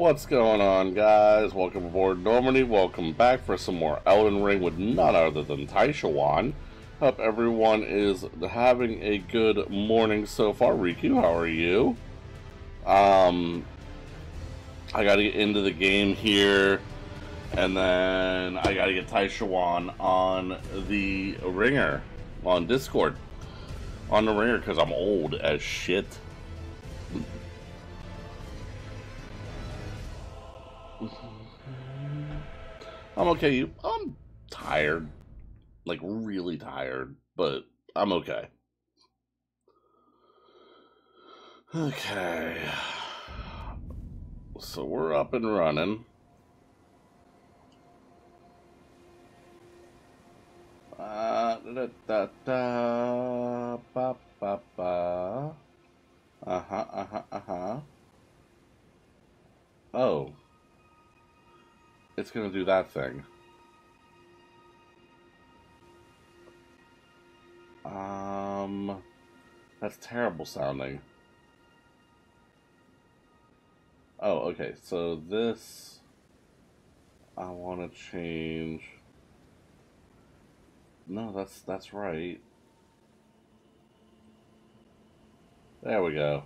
What's going on, guys? Welcome aboard Normandy. Welcome back for some more Elden Ring with none other than Tyshowon. Hope everyone is having a good morning so far. Riku, how are you? Um, I gotta get into the game here, and then I gotta get Tyshowon on the ringer on Discord. On the ringer because I'm old as shit. Okay. I'm tired, like really tired, but I'm okay. Okay, so we're up and running. Uh, da, da, da, ba, ba, ba. Uh huh, uh huh, uh huh. Oh it's going to do that thing. Um, that's terrible sounding. Oh, okay. So this, I want to change. No, that's that's right. There we go.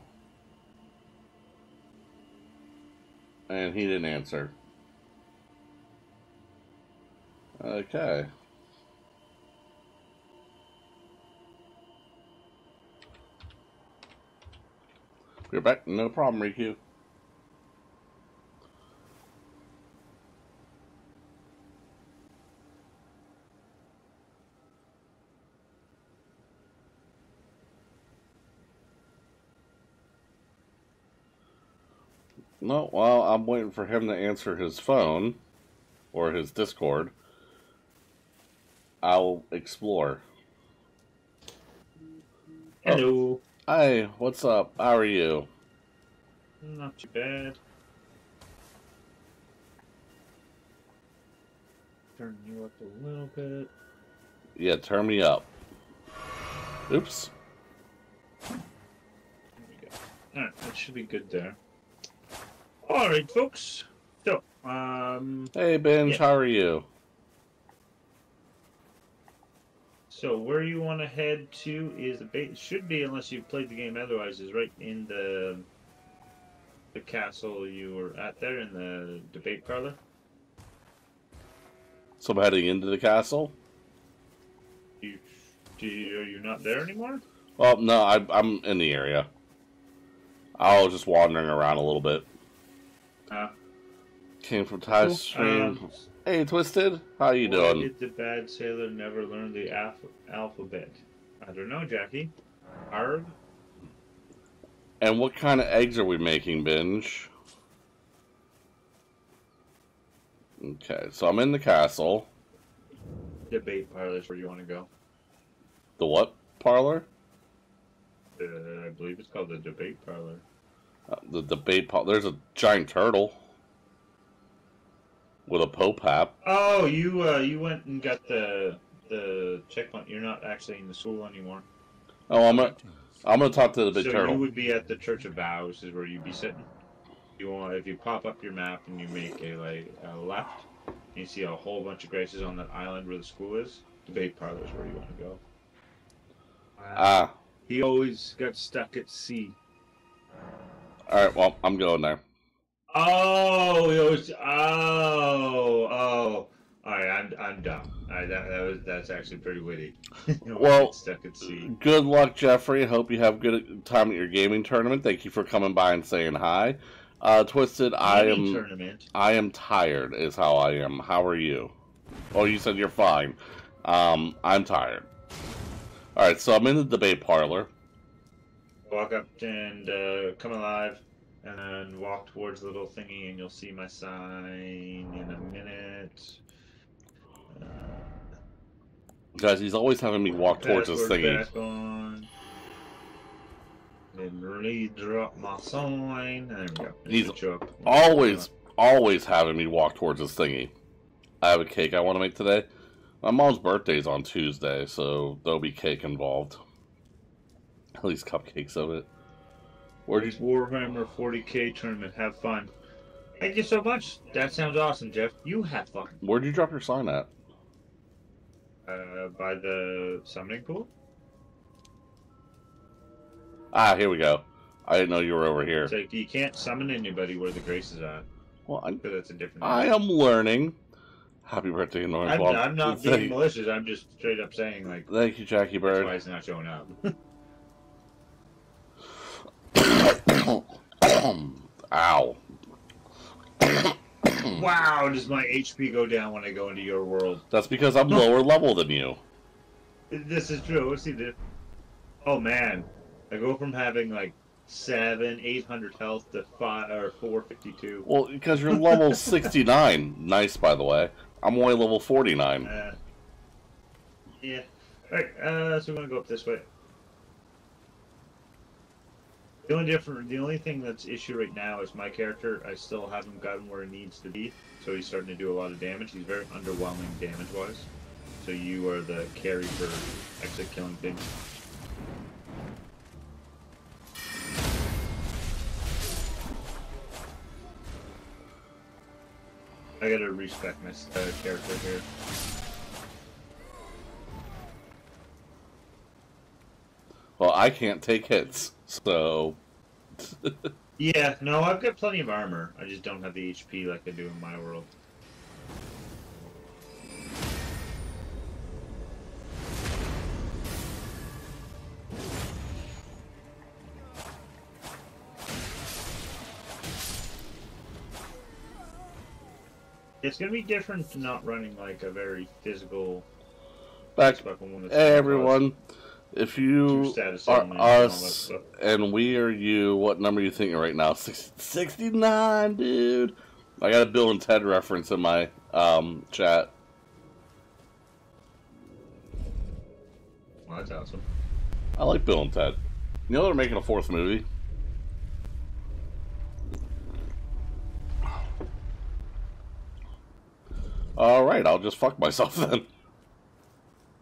And he didn't answer. Okay. We're back. No problem, Riku. No, well, I'm waiting for him to answer his phone or his Discord. I'll explore. Hello. Oh. Hi, what's up? How are you? Not too bad. Turn you up a little bit. Yeah, turn me up. Oops. There we go. Alright, that should be good there. Alright, folks. So, um. Hey, Benj, yeah. how are you? So where you want to head to is the base should be unless you've played the game otherwise is right in the the castle you were at there in the debate parlor. So I'm heading into the castle. You, you are you not there anymore? Well, no, I, I'm in the area. I was just wandering around a little bit. Uh, Came from Ty cool. Stream. Um, Hey, Twisted. How you Why doing? did the bad sailor never learn the alphabet? I don't know, Jackie. Arg? And what kind of eggs are we making, Binge? Okay, so I'm in the castle. Debate parlor is where you want to go. The what parlor? Uh, I believe it's called the debate parlor. Uh, the debate parlor. There's a giant turtle with a popap. Oh, you uh, you went and got the the checkpoint. You're not actually in the school anymore. Oh, I'm gonna I'm gonna talk to the big so turtle. you would be at the Church of Vows, is where you'd be sitting. You want if you pop up your map and you make a like a left, you see a whole bunch of graces on that island where the school is. Debate parlor is where you want to go. Ah. Uh, he always got stuck at sea. All right, well, I'm going there. Oh, it was. Oh, oh. All right, I'm I'm dumb. All right, that, that was that's actually pretty witty. well, stuck at sea. Good luck, Jeffrey. I hope you have good time at your gaming tournament. Thank you for coming by and saying hi. Uh, Twisted, gaming I am tournament. I am tired. Is how I am. How are you? Oh, you said you're fine. Um, I'm tired. All right, so I'm in the debate parlor. Walk up and uh, come alive and then walk towards the little thingy and you'll see my sign in a minute. Uh, Guys, he's always having me walk towards this thingy. Back on. And really drop my sign. There we go. He's always, always having me walk towards this thingy. I have a cake I want to make today. My mom's birthday is on Tuesday, so there'll be cake involved. At least cupcakes of it. Or just Warhammer 40k tournament. Have fun. Thank you so much. That sounds awesome, Jeff. You have fun. Where'd you drop your sign at? Uh, by the summoning pool. Ah, here we go. I didn't know you were over here. It's like you can't summon anybody where the grace is at. Well, I'm, Because that's a different. I am learning. Happy birthday, Norm I'm, I'm not being malicious. I'm just straight up saying like Thank you, Jackie that's Bird. why it's not showing up. Ow. wow, does my HP go down when I go into your world? That's because I'm lower level than you. This is true. Let's see the. Oh man, I go from having like seven, eight hundred health to five or four fifty two. Well, because you're level 69. Nice, by the way. I'm only level 49. Uh, yeah. Alright, uh, so we're gonna go up this way. The only different, the only thing that's issue right now is my character. I still haven't gotten where he needs to be, so he's starting to do a lot of damage. He's very underwhelming damage-wise. So you are the carry for actually killing things. I gotta respect my uh, character here. Well, I can't take hits, so. Yeah, no, I've got plenty of armor. I just don't have the HP like I do in my world. It's gonna be different to not running like a very physical Back, weapon one hey, everyone. If you are elements and all that us and we are you, what number are you thinking right now? 69, dude. I got a Bill and Ted reference in my um, chat. Well, that's awesome. I like Bill and Ted. You know they're making a fourth movie? Alright, I'll just fuck myself then.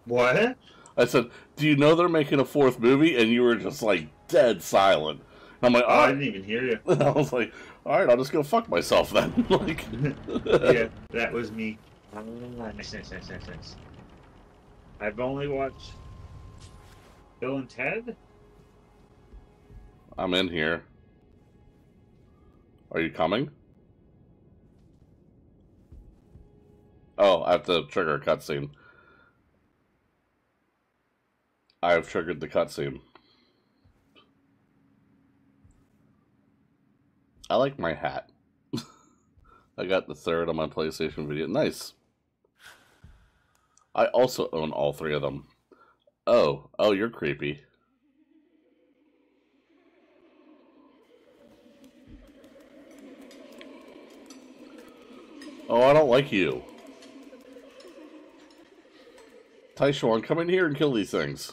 What? I said, Do you know they're making a fourth movie? And you were just like dead silent. And I'm like, Oh, I didn't even hear you. I was like, Alright, I'll just go fuck myself then. like, yeah, that was me. Nice, nice, nice, nice, nice. I've only watched Bill and Ted. I'm in here. Are you coming? Oh, I have to trigger a cutscene. I have triggered the cutscene. I like my hat. I got the third on my PlayStation video. Nice. I also own all three of them. Oh, oh, you're creepy. Oh, I don't like you. Tyshowon, come in here and kill these things.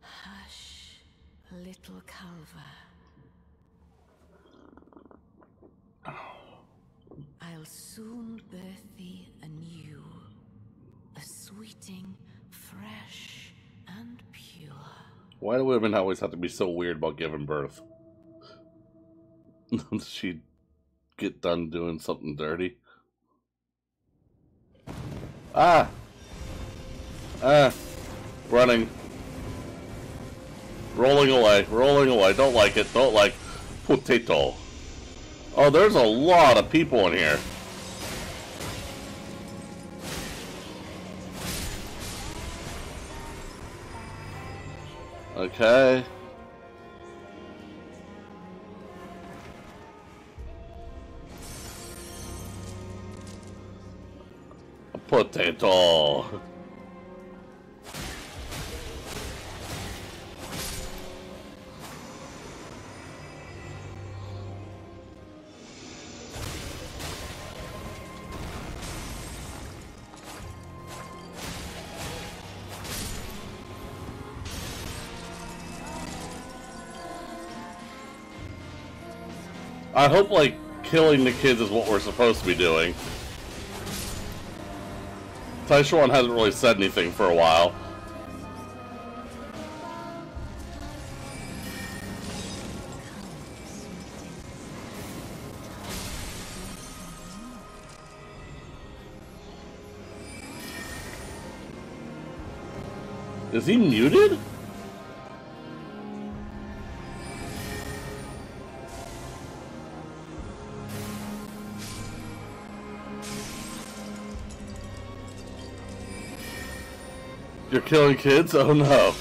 Hush, little Calva. I'll soon birth thee anew, a sweeting, fresh and pure. Why do women always have to be so weird about giving birth? She get done doing something dirty? Ah! Ah! Running. Rolling away, rolling away. Don't like it, don't like. Potato. Oh, there's a lot of people in here. Okay. Potato. I hope, like, killing the kids is what we're supposed to be doing. Tyshowon hasn't really said anything for a while. Is he muted? You're killing kids? Oh no.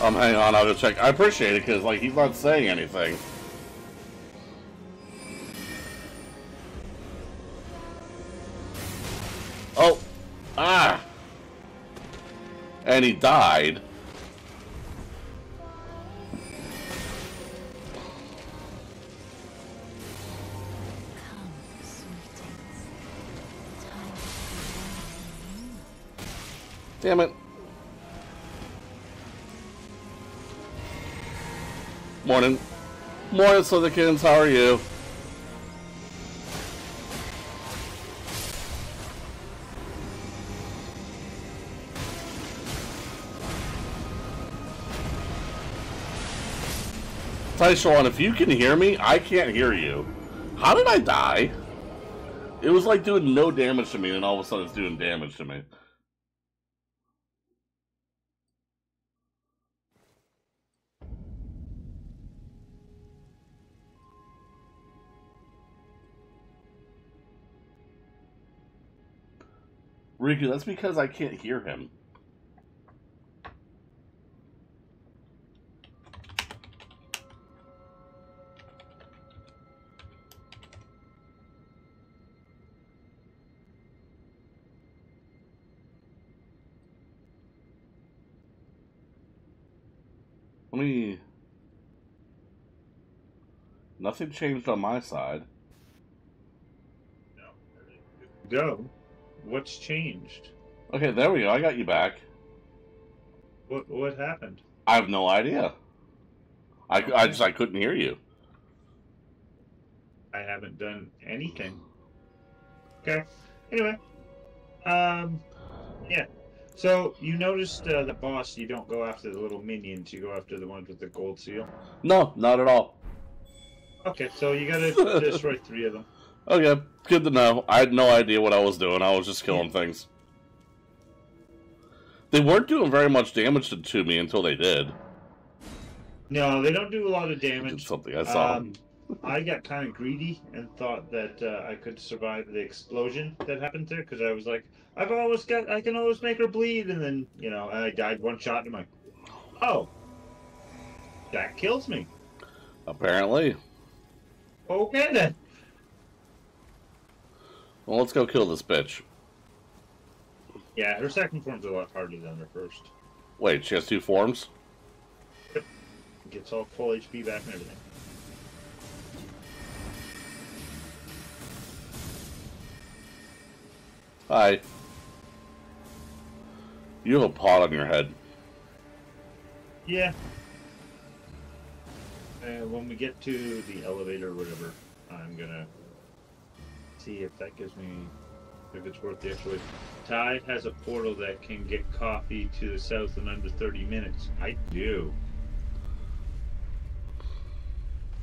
Um, hang on, I'll go check. I appreciate it, because, like, he's not saying anything. Oh! Ah! And he died. Damn it. Morning. Morning, Slytherkins. How are you? Tyshowon, if you can hear me, I can't hear you. How did I die? It was like doing no damage to me, and all of a sudden it's doing damage to me. Riku, that's because I can't hear him. Let me. Nothing changed on my side. Go. What's changed? Okay, there we go. I got you back. What what happened? I have no idea. I, I just I couldn't hear you. I haven't done anything. Okay. Anyway, um, yeah. So you noticed uh, the boss. You don't go after the little minions. You go after the ones with the gold seal. No, not at all. Okay, so you gotta destroy three of them. Okay, good to know. I had no idea what I was doing. I was just killing things. They weren't doing very much damage to, to me until they did. No, they don't do a lot of Did damage. something I saw. Um, I got kind of greedy and thought that uh, I could survive the explosion that happened there because I was like, I've always got, I can always make her bleed, and then you know I died one shot, and I'm like, oh, that kills me. Apparently. Okay then. Well, let's go kill this bitch. Yeah, her second form's a lot harder than her first. Wait, she has two forms? Gets all full HP back and everything. Hi. You have a pot on your head. Yeah. Uh, when we get to the elevator or whatever, I'm gonna see if that gives me if it's worth the extra wait. Tide has a portal that can get coffee to the south in under 30 minutes. I do.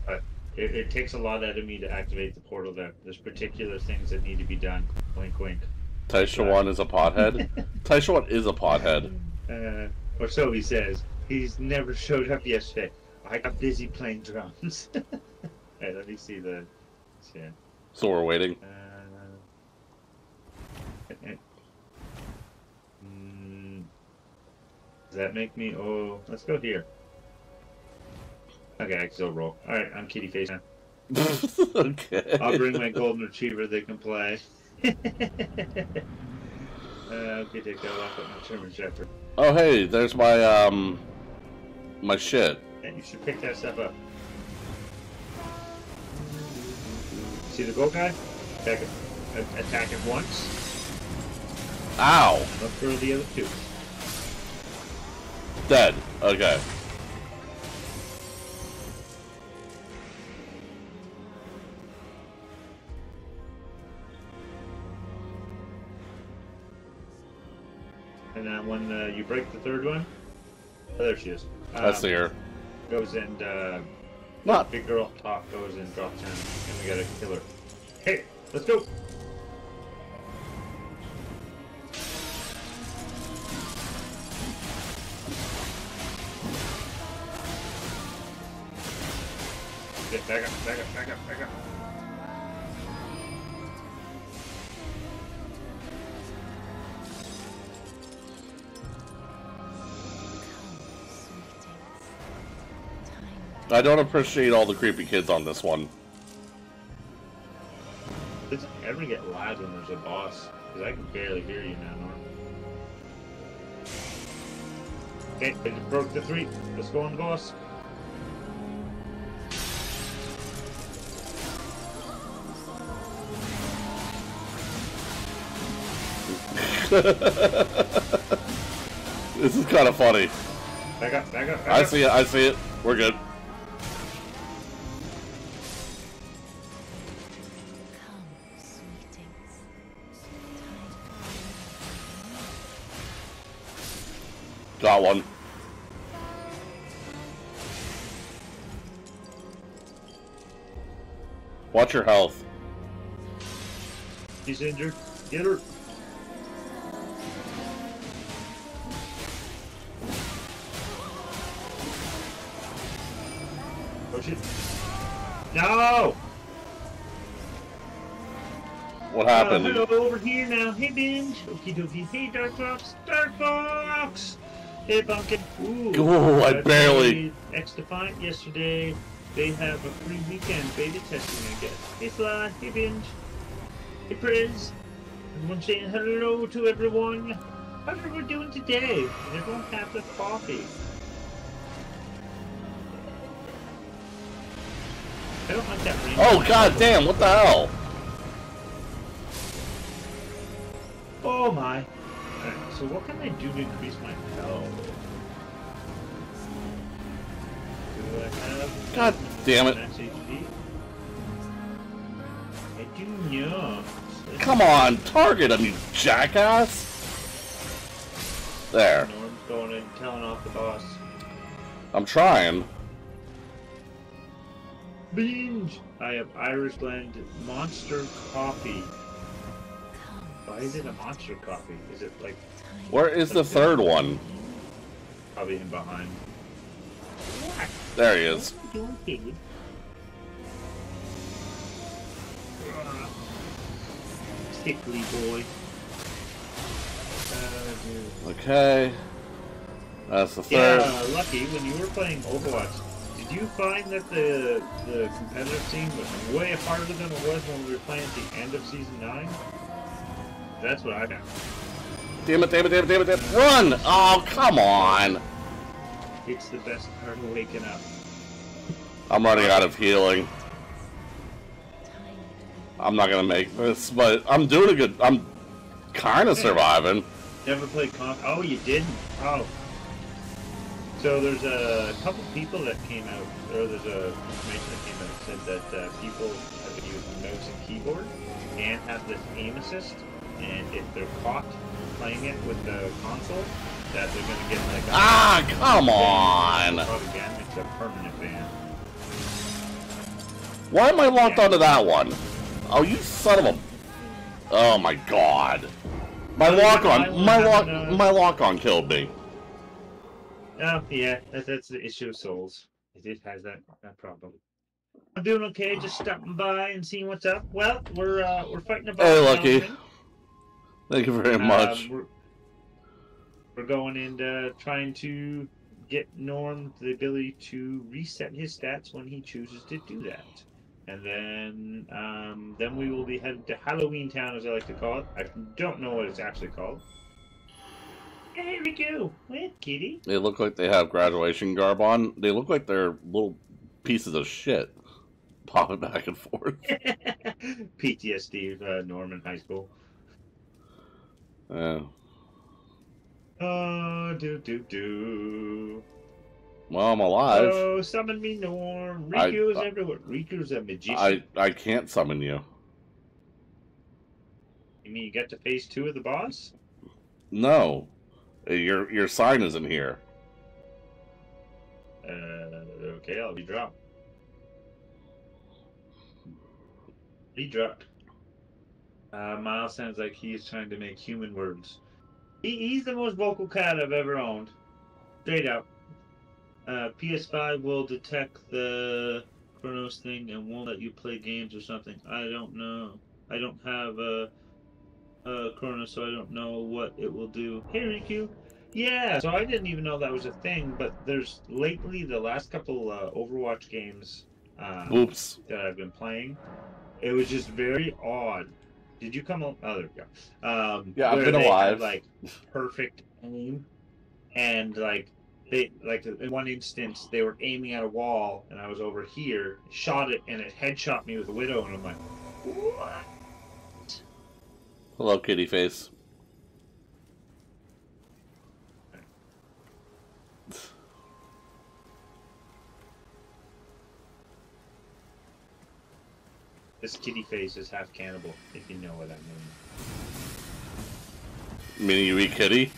But it, it takes a lot out of me to activate the portal there. There's particular things that need to be done. Wink, wink. Tyshowon is a pothead. Tyshowon is a pothead. Uh, or so he says. He's never showed up yesterday. I got busy playing drums. hey, let me see the. Yeah. So we're waiting. Uh, mm, does that make me? Oh, let's go here. Okay, I can still roll. All right, I'm kitty face now. okay. I'll bring my golden retriever. They can play. uh, okay, take that off with my German Shepherd. Oh hey, there's my um my shit. And you should pick that stuff up. See the gold guy? Attack it, attack it once. Ow! Look for the other two. Dead. Okay. And then when uh, you break the third one, oh, there she is. Um, see her. goes and uh, Not. big girl top goes and drops in, and we gotta kill her. Hey, let's go. Get back up, back up, back up, back up. I don't appreciate all the creepy kids on this one. Does it ever get loud when there's a boss? Because I can barely hear you now, Norm. Okay, I just broke the three. Let's go on, boss. This is kind of funny. Back up, back up, back I see it. I see it. We're good. Got one. Watch your health. She's injured. Get her. Oh shit. No! What Uh, happened? hello, over here now. Hey, Binge. Okie dokie. Hey, Dark Fox. Dark Fox! Hey, Pumpkin. Ooh. Ooh, I uh, barely- X Defiant yesterday. They have a free weekend beta testing, I guess. Hey, Sly. Hey, Binge. Hey, Priz. Everyone saying hello to everyone. How's everyone doing today? Did everyone have the coffee? I don't like that. Oh god damn! What the hell? Oh my. Alright, so what can I do to increase my health? Do I have God damn it! max HP? I do not. Come on, target him, you jackass! There. Norm's going and telling off the boss. I'm trying. Binge! I have Irish blend monster coffee. Why is it a monster coffee? Is it like time Where is the third one? probably in behind? There he is. What are you doing, kid? Tickly boy. Uh. Okay. That's the third. Yeah. Lucky, when you were playing Overwatch, did you find that the the competitive scene was way harder than it was when we were playing at the end of season nine? That's what I got. Damn it, damn it, damn it, damn it, damn it. Run! Oh, come on! It's the best part of waking up. I'm running out of healing. I'm not gonna make this, but I'm doing a good. I'm kind of surviving. Never played. Oh, you didn't? Oh. So there's a couple people that came out, or there's a information that came out that said that uh, people have been using mouse and keyboard and have this aim assist, and if they're caught playing it with the console, that they're gonna get like a Ah, come on! Again, it's a permanent ban. Why am I locked onto that one? Oh, you son of a! Oh my god! My lock on, my lock, have my lock on killed me. Oh yeah, that, that's the issue of Souls. It has that that problem. I'm doing okay, just stopping by and seeing what's up. Well, we're uh, we're fighting a boss. Hey, Lucky. Thank you very Um, much. we're, we're going and uh, trying to get Norm the ability to reset his stats when he chooses to do that. And then um, then we will be headed to Halloween Town, as I like to call it. I don't know what it's actually called. There we go. Well, kitty. They look like they have graduation garb on. They look like they're little pieces of shit popping back and forth. PTSD uh, Norman High School. Oh, do do do. Well, I'm alive. Oh, summon me, Norm. I- Riku's uh, everywhere. Riku's a magician. I I can't summon you. You mean you get to phase two of the boss? No, your your sign isn't here. Uh, okay, I'll redrop. Redrop. Uh, Miles sounds like he's trying to make human words. He, he's the most vocal cat I've ever owned. Straight up. Uh, PS5 will detect the Cronus thing and won't let you play games or something. I don't know. I don't have a, a Cronus, so I don't know what it will do. Hey, Riku. Yeah, so I didn't even know that was a thing, but there's lately the last couple uh, Overwatch games uh, Oops. that I've been playing, it was just very odd. Did you come? al- Oh, there we go. Um, Yeah, I've where been they had, like perfect aim, and like they like in one instance they were aiming at a wall, and I was over here, shot it, and it headshot me with a widow, and I'm like, what? Hello, kitty face. This kitty face is half cannibal, if you know what I mean. Meaning you eat kitty?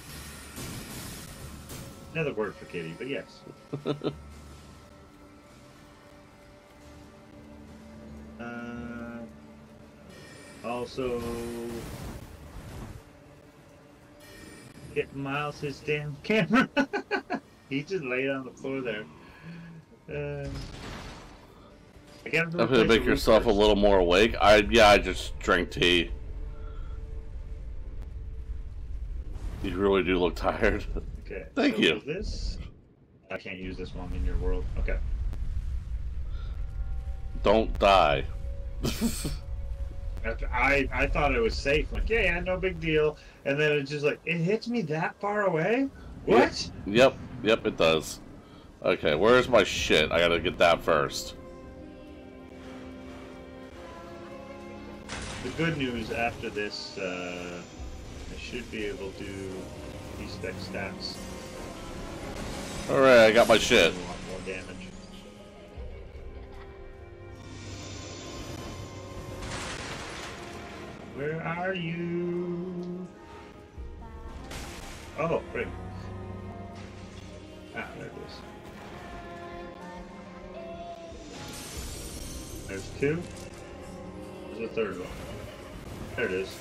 Another word for kitty, but yes. uh, also, get Miles his damn camera. he just laid on the floor there. Uh, I'm gonna make yourself a little more awake. I yeah, I just drank tea. You really do look tired. Okay. Thank so you. This, I can't use this one in your world. Okay. Don't die. I, I thought it was safe. Like, yeah, yeah, no big deal. And then it's just like, it hits me that far away? What? Yep, yep, it does. Okay, where's my shit? I gotta get that first. The good news after this, uh, I should be able to these spec stats. Alright, I got my shit. A lot more damage. Where are you? Oh, great. Ah, there it is. There's two. A third one. There it is.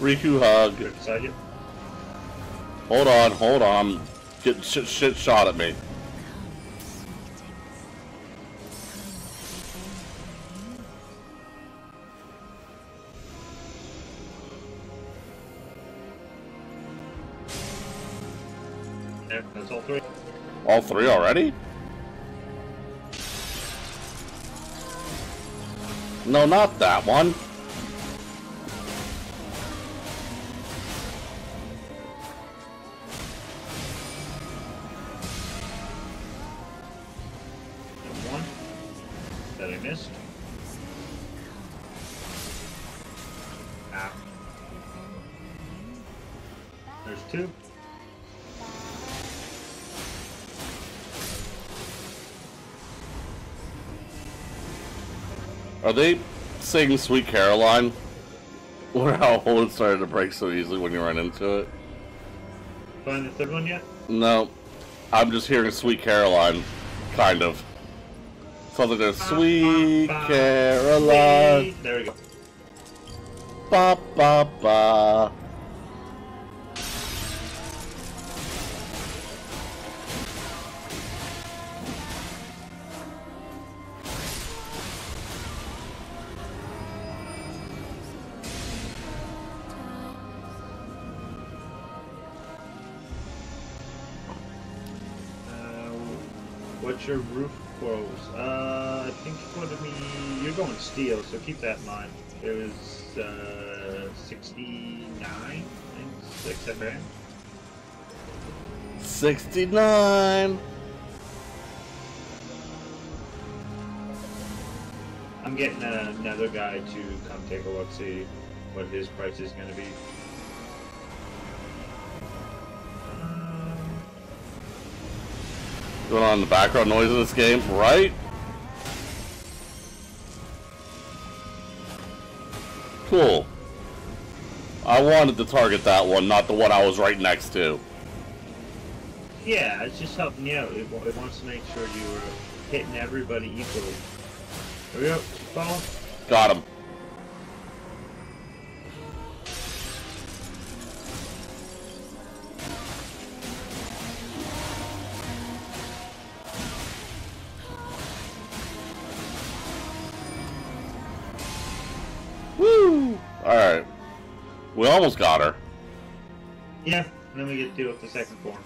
Riku hug. Good beside you. Hold on, hold on. Getting shit, shit shot at me. Three already? No, not that one. Are they singing Sweet Caroline? Or how hole it started to break so easily when you run into it? Find the third one yet? No. I'm just hearing Sweet Caroline. Kind of. Sounds like there's Sweet Ba, ba. Caroline. Wait, There we go. Ba ba ba. so keep that in mind. It was uh, 69, six I 69! I'm getting another guy to come take a look, see what his price is going to be. Going on the background noise of this game, right? Cool. I wanted to target that one, not the one I was right next to. Yeah, it's just helping you out. It, it wants to make sure you were hitting everybody equally. There we go. Fall. Got him. We almost got her. Yeah, and then we get to deal with the second form,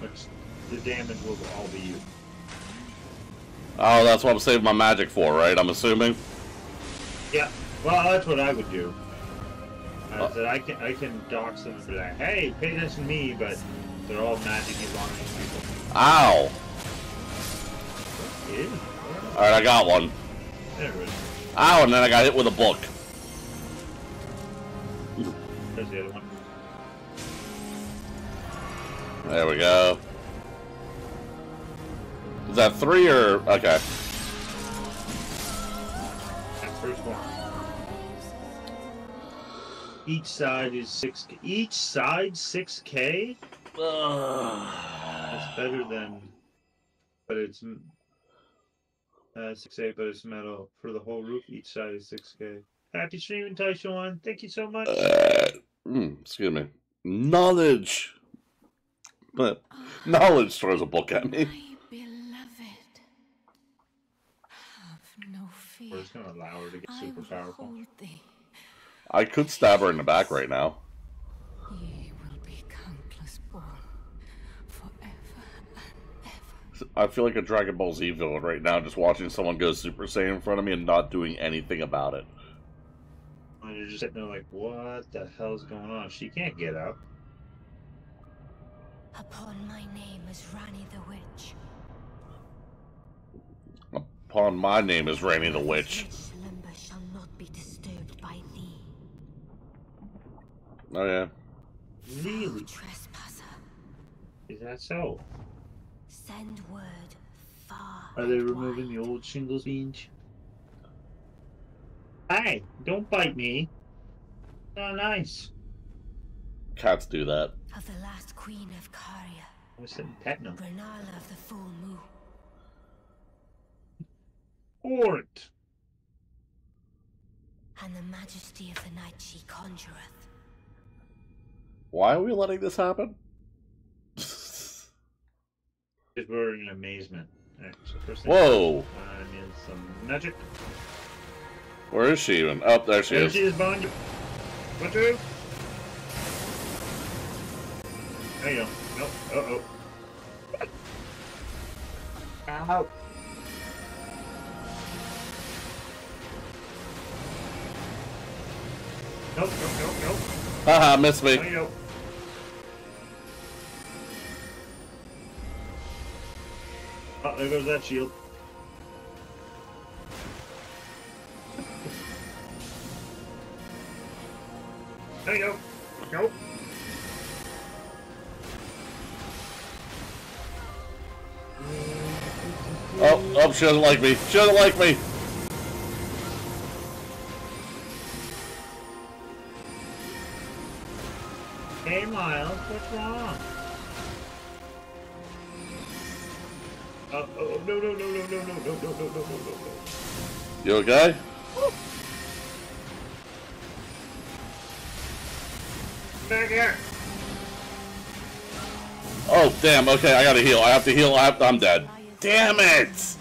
which the damage will all be you. Oh, that's what I'm saving my magic for, right? I'm assuming. Yeah. Well, that's what I would do. I Uh. said I can I can dox them for that. Hey, pay attention to me, but they're all magic belonging people. Ow! Yeah. Alright, I got one. There it is. Ow, and then I got hit with a book. The other one. There we go. Is that three or okay? That first one. Each side is six. Each side six k. That's better than, but it's uh, six eight, but it's metal for the whole roof. Each side is six k. Happy streaming, Tyshowon. Thank you so much. Uh, mm, excuse me. Knowledge. But knowledge throws a book at me. My beloved, have no fear. We're just gonna allow her to get I super will powerful. hold thee. I could stab her in the back right now. Ye will be countless born forever and ever. I feel like a Dragon Ball Z villain right now, just watching someone go Super Saiyan in front of me and not doing anything about it. And you're just sitting there like, what the hell's going on? She can't get up. Upon my name is Rani the Witch. Upon my name is Randy the Witch. This slumber shall not be disturbed by thee. Oh yeah. Really? Trespasser, Is that so? send word far. Are they and removing the old shingles beans? Hey, don't bite me. Not nice. Cats do that. Of the last queen of Caria, I was sitting petting them. Rennala of the full moon. Ort! and the majesty of the night she conjureth. Why are we letting this happen? Because we're in amazement. Alright, so first thing Whoa! Uh, I need some magic. Where is she even? Oh, there she There is. she is behind you. One, two. There you go. Nope. Uh oh. Ow. Nope, nope, nope, nope. Haha, missed me. There you go. Oh, there goes that shield. Oh, oh, she doesn't like me. She doesn't like me. Hey, Miles, what's wrong? Oh, oh, no, no, no, no, no, no, no, no, no, no, no, no, no. You okay? Back here. Oh, damn. Okay, I gotta heal. I have to heal. I have I'm dead. Damn it!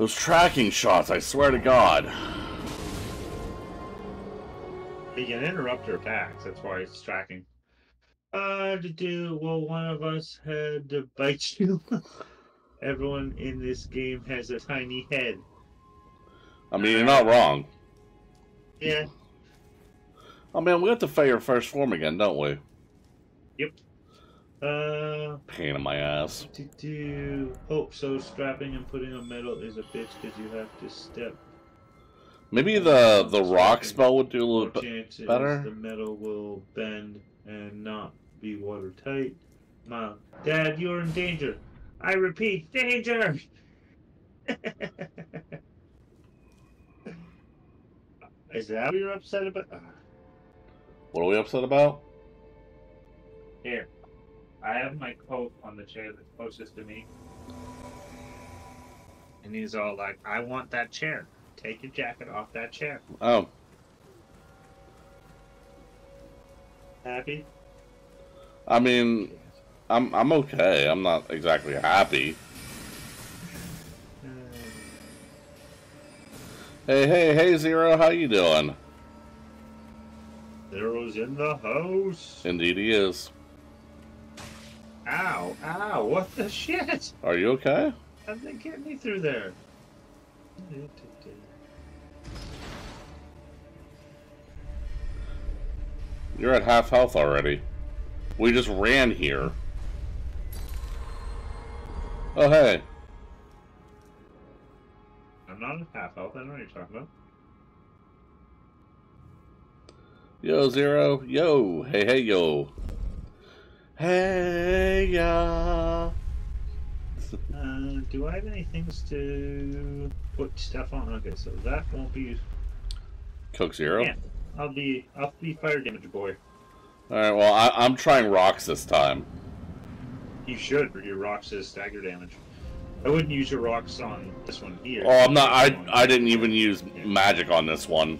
Those tracking shots, I swear to God. He can interrupt her attacks. That's why it's tracking. Uh, to do well, one of us had to bite you. Everyone in this game has a tiny head. I mean, you're not wrong. Yeah. Oh man, we have to fight your first form again, don't we? Yep. Uh, Pain in my ass. to do. Oh, so strapping and putting on metal is a bitch because you have to step. Maybe the the rock spell would do a little bit better. the metal will bend and not be watertight. Mom, Dad, you're in danger. I repeat, danger. Is that what you're upset about? What are we upset about? Here, I have my coat on the chair that's closest to me. And he's all like, I want that chair. Take your jacket off that chair. Oh, Happy? I mean, I'm I'm okay. I'm not exactly happy. Hey, hey, hey, Zero, how you doing? Zero's in the house. Indeed, he is. Ow, ow, what the shit? Are you okay? How'd they get me through there? You're at half health already. We just ran here. Oh, hey. I'm not in half health, I don't know what you're talking about. Yo, Zero. Yo. Hey, hey, yo. Hey, ya. Uh, do I have any things to put stuff on? Okay, so that won't be. Coke Zero? Yeah, I'll be I'll be fire damage boy. Alright, well, I, I'm trying rocks this time. You should your rocks is stagger damage. I wouldn't use your rocks on this one here. Oh, I'm not. I, I didn't even use magic on this one.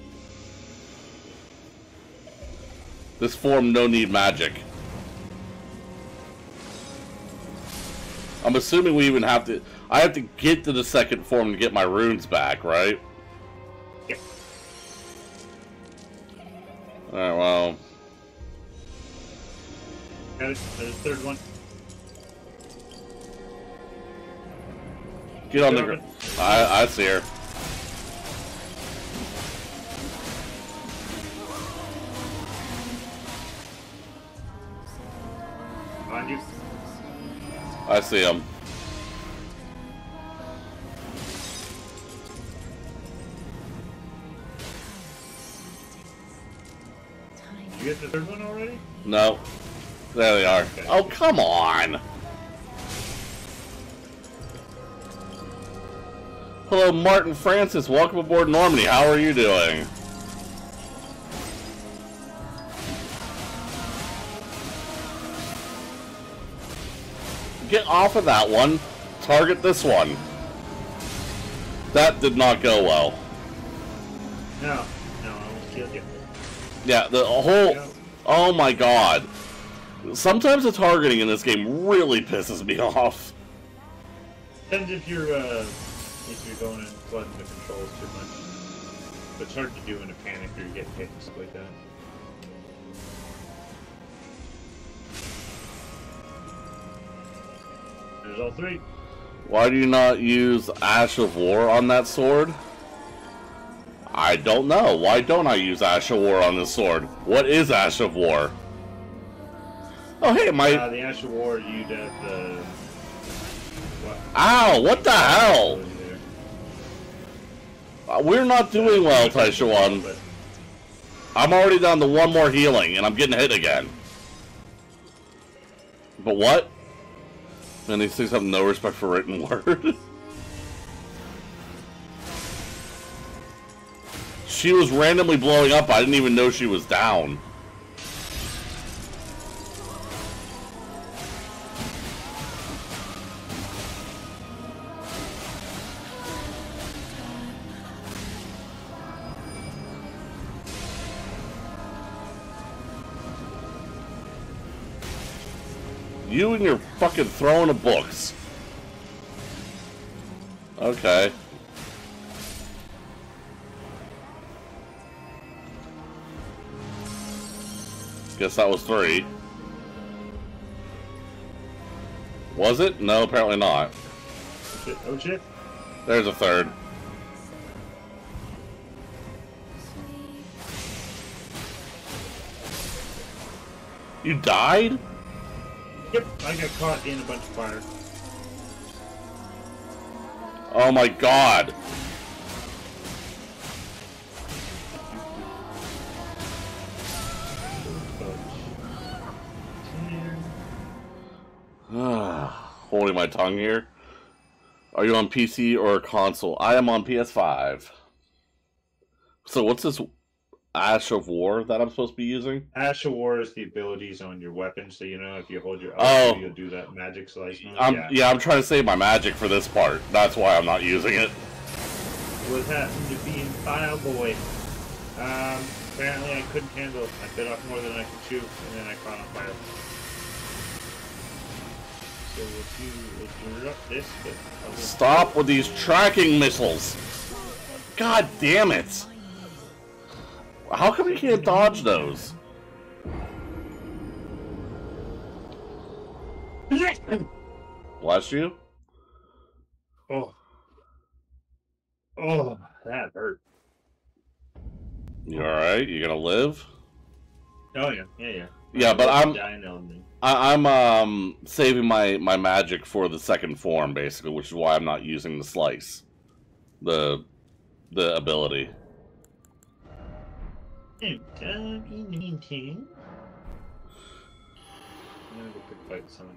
This form no need magic. I'm assuming we even have to. I have to get to the second form to get my runes back, right? Yep. Alright, well. Got it. There's a third one. Get on the ground. I, I see her. I see him. You get the third one already? No. There they are. Okay. Oh, come on. Hello, Martin Francis. Welcome aboard Normandy. How are you doing? Off of that one. Target this one. That did not go well. No, no, I almost killed you. Yeah, the whole. Oh my god. Sometimes the targeting in this game really pisses me off. Depends if you're uh, if you're going and flooding the controls too much. But it's hard to do in a panic or you get hit and stuff like that. There's all three. Why do you not use Ash of War on that sword? I don't know. Why don't I use Ash of War on this sword? What is Ash of War? Oh, hey, my. Uh, the Ash of War, you'd have the. What? Ow, what the hell? Uh, We're not doing well, Tyshowon. But I'm already down to one more healing, and I'm getting hit again. But what? Man, these things have no respect for written word. she was randomly blowing up. I didn't even know she was down. You and your fucking throwing of books. Okay. Guess that was three. Was it? No, apparently not. shit, oh shit. There's a third. You died? Yep, I got caught in a bunch of fire. Oh my god. Holding my tongue here. Are you on PC or console? I am on PS5. So what's this Ash of War that I'm supposed to be using? Ash of War is the abilities on your weapon, so you know if you hold your Oh. you'll do that magic slice. I'm, yeah. I'm trying to save my magic for this part. That's why I'm not using it. What happened to being File Boy? Um, apparently I couldn't handle. it. I bit off more than I could chew, and then I caught on fire. So if you interrupt this, Stop with these tracking missiles. God damn it. How come you can't dodge those? Bless you. Oh. Oh, that hurt. You alright? You gonna live? Oh yeah, yeah, yeah. Yeah, but I'm dying element. I, I'm um saving my my magic for the second form basically, which is why I'm not using the slice, the the ability. Um, in the meantime, I'm gonna go quick fight someone.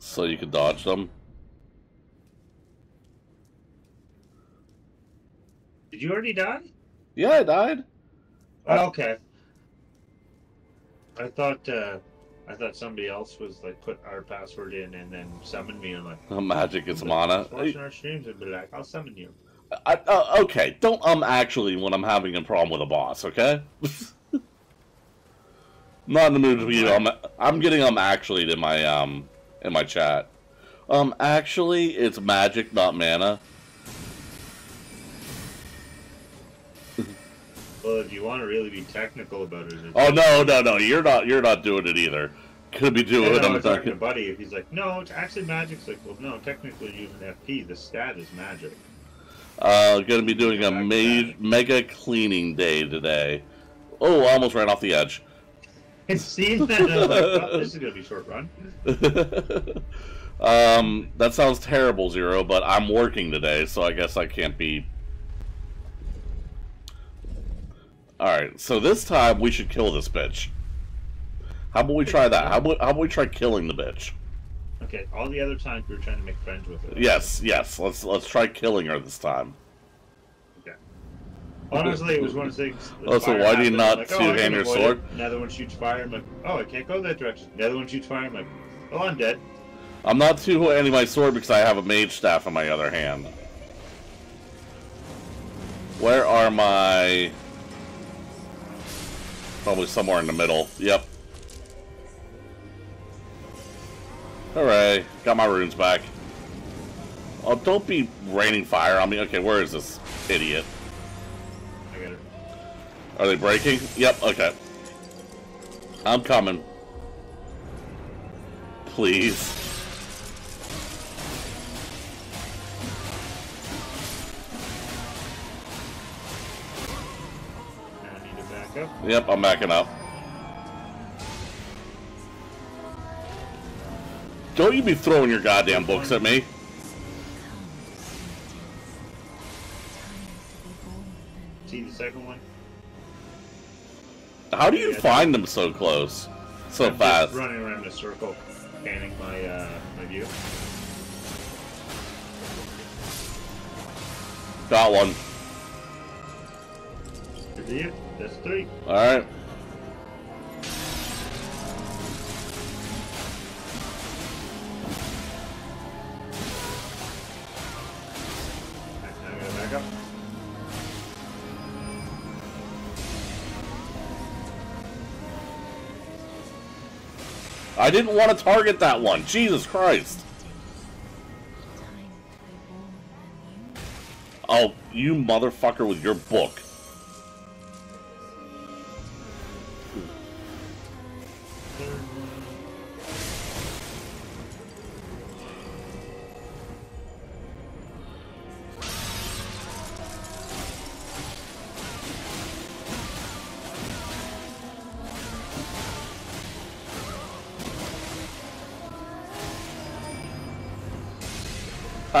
So you can dodge them. Did you already die? Yeah, I died. Oh, okay. I thought uh, I thought somebody else was like put our password in and then summoned me and like Oh, magic is mana. watching our streams and be like, I'll summon you. I, uh, okay, don't um actually when I'm having a problem with a boss, okay? Not in the mood to be um. I'm getting um actually in my um in my chat. Um, actually, it's magic, not mana. Well, if you want to really be technical about it, Oh no, no, no! You're not. You're not doing it either. Could be Yeah, doing it. no, I'm was talking to. Buddy. If he's like, no, it's actually magic. It's like, well, no, technically using FP, the stat is magic. Uh, gonna be doing a ma- mega cleaning day today. Oh, I almost ran off the edge. I seen that. and I was like, oh, this is gonna be short run. um, that sounds terrible, Zero, but I'm working today, so I guess I can't be. Alright, so this time we should kill this bitch. How about we try that? How about, how about we try killing the bitch? Okay, all the other times we were trying to make friends with her. Yes, yes, let's let's try killing her this time. Okay. Honestly, it was one of the things. the Oh, so why do you not like, oh, two-hand your sword? it. Another one shoots fire. I'm like, oh, I can't go that direction. Another one shoots fire. I'm like, oh, I'm dead. I'm not two-handing my sword because I have a mage staff in my other hand. Where are my... Probably somewhere in the middle. Yep. Hooray. Got my runes back. Oh, don't be raining fire on me. Okay, where is this idiot? I got it. Are they breaking? Yep, okay. I'm coming. Please. Now I need to back up. Yep, I'm backing up. Don't you be throwing your goddamn books at me. See the second one? How do you find them so close? So I'm fast. running around in a circle, panning my uh, my view. Got one. Good for you. That's three. Alright, I didn't want to target that one. Jesus Christ. Oh, you motherfucker with your book.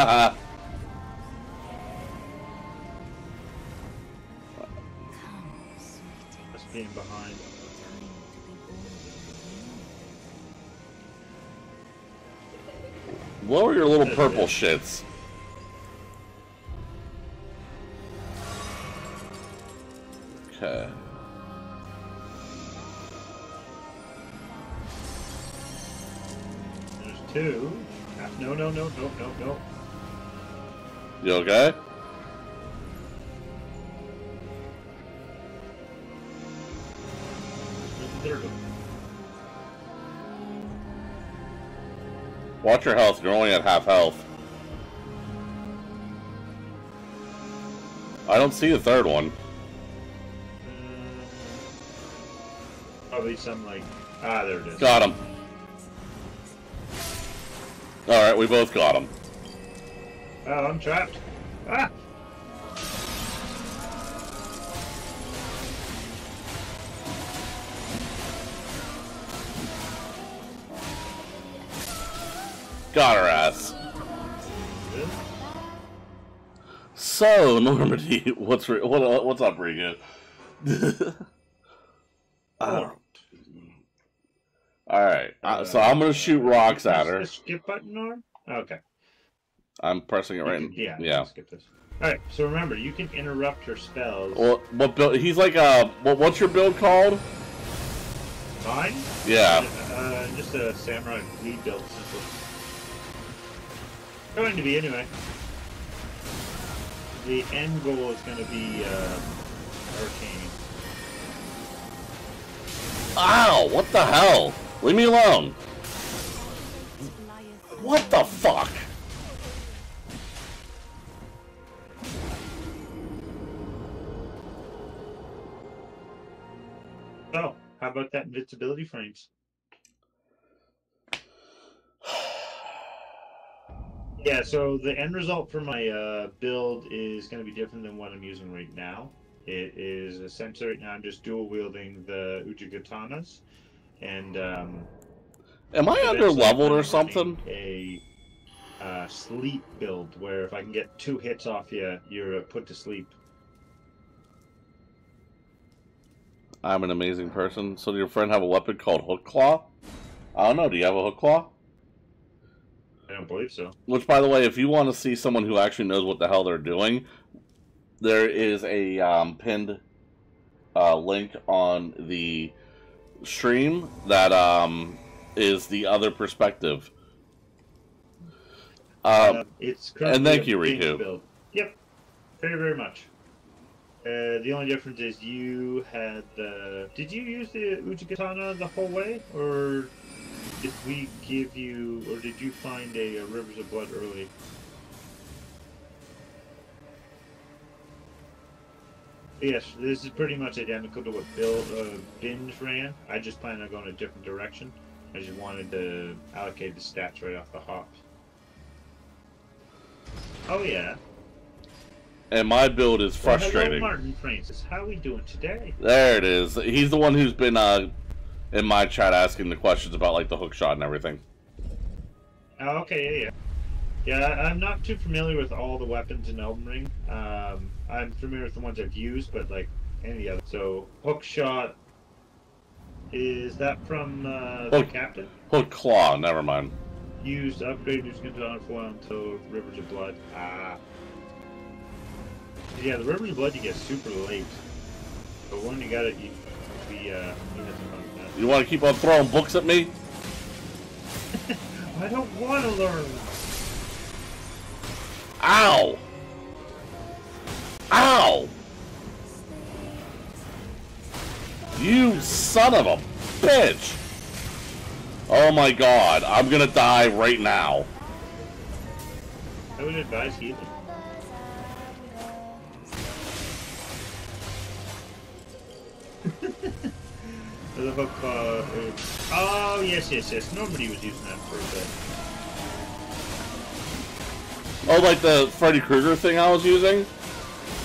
Haha. being behind. Lower your little purple shits. Okay. There's two. No, no, no, no, no, no. You okay? There's the third. Watch your health. You're only at half health. I don't see the third one. Uh, Probably some like ah, there it is. Got him. Alright, we both got him. Oh, I'm trapped. Ah! Got her ass. So, Normandy, what's re- what, uh, what's up, Riku? Oh. Alright, uh, so I'm gonna shoot rocks at her. skip button on. Okay. I'm pressing it right. Can- yeah. Yeah. Skip this. All right. So remember, you can interrupt your spells. Well, what build? He's like a. What, what's your build called? Mine? Yeah. Uh, just a samurai lead build. Simple. Going to be anyway. The end goal is going to be uh, arcane. Ow! What the hell? Leave me alone. What the fuck? Oh, how about that invincibility frames? Yeah, so the end result for my uh, build is going to be different than what I'm using right now. It is essentially right now I'm just dual wielding the Uchigatanas, and um, Am I under leveled or something? A uh, sleep build where if I can get two hits off you, you're put to sleep. I'm an amazing person. So, did your friend have a weapon called Hook Claw? I don't know. Do you have a Hook Claw? I don't believe so. Which, by the way, if you want to see someone who actually knows what the hell they're doing, there is a um, pinned uh, link on the stream that um, is the other perspective. Um, Uh, it's and thank you, Riku. Build. Yep, very very much. Uh, the only difference is you had the. Did you use the Uchigatana the whole way, or did we give you, or did you find a, uh Rivers of Blood early? Yes, this is pretty much identical to what Bill uh, Binge ran. I just plan on going a different direction. I just wanted to allocate the stats right off the hop. Oh yeah. And my build is Well, hello, frustrating. Martin Francis. How are we doing today? There it is. He's the one who's been uh, in my chat asking the questions about like the hook shot and everything. Oh, okay, yeah, yeah. Yeah, I'm not too familiar with all the weapons in Elden Ring. Um, I'm familiar with the ones I've used, but like any other. So, hook shot. Is that from uh, the Hook- captain? Hook claw. Never mind. Used upgrade who's going to foil until Rivers of Blood. Ah. Yeah, the of Blood you get super late. But when you got it, you be uh, you had some fun with that. You want to keep on throwing books at me? I don't want to learn. Ow! Ow! You son of a bitch! Oh my god, I'm gonna die right now. I would advise healing. The hook uh, is- Oh yes, yes, yes. Nobody was using that for a bit. Oh, like the Freddy Krueger thing I was using?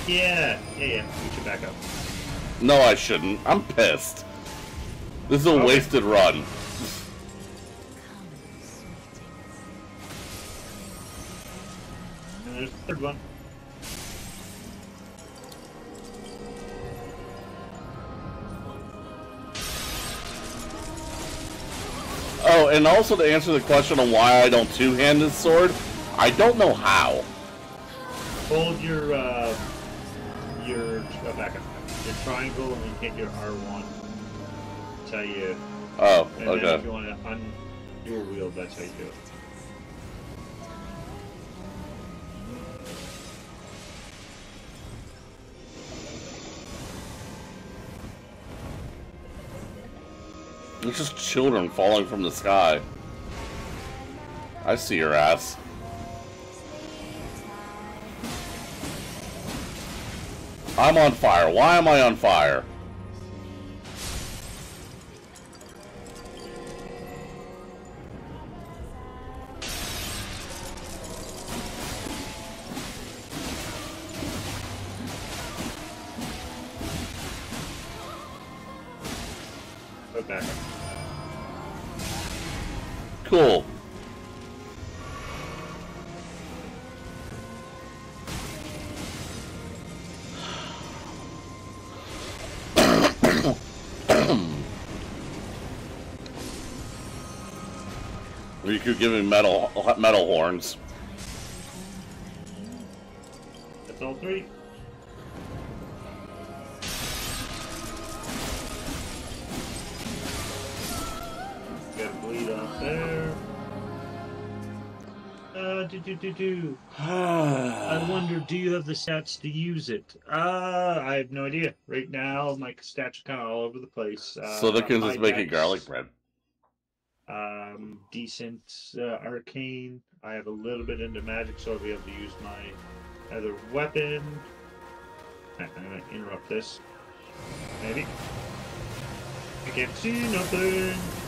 Yeah, yeah, yeah. We should back up. No, I shouldn't. I'm pissed. This is a Okay. wasted run. And there's the third one. Oh, and also to answer the question on why I don't two-hand this sword, I don't know how. Hold your uh, your uh, back up. Your triangle and then hit your R1. Tell you. Oh, And then if you want to un dual wield, that's how you do it. It's just children falling from the sky. I see your ass. I'm on fire. Why am I on fire? Up. Cool. you could give me metal metal horns. That's all three. Got bleed off there. Do do do do. I wonder, do you have the stats to use it? Uh, I have no idea. Right now, my stats are kind of all over the place. Uh, so they can just high make it dex, garlic bread. Um, decent uh, arcane. I have a little bit into magic, so I'll be able to use my other weapon. I'm gonna interrupt this. Maybe. I can't see nothing.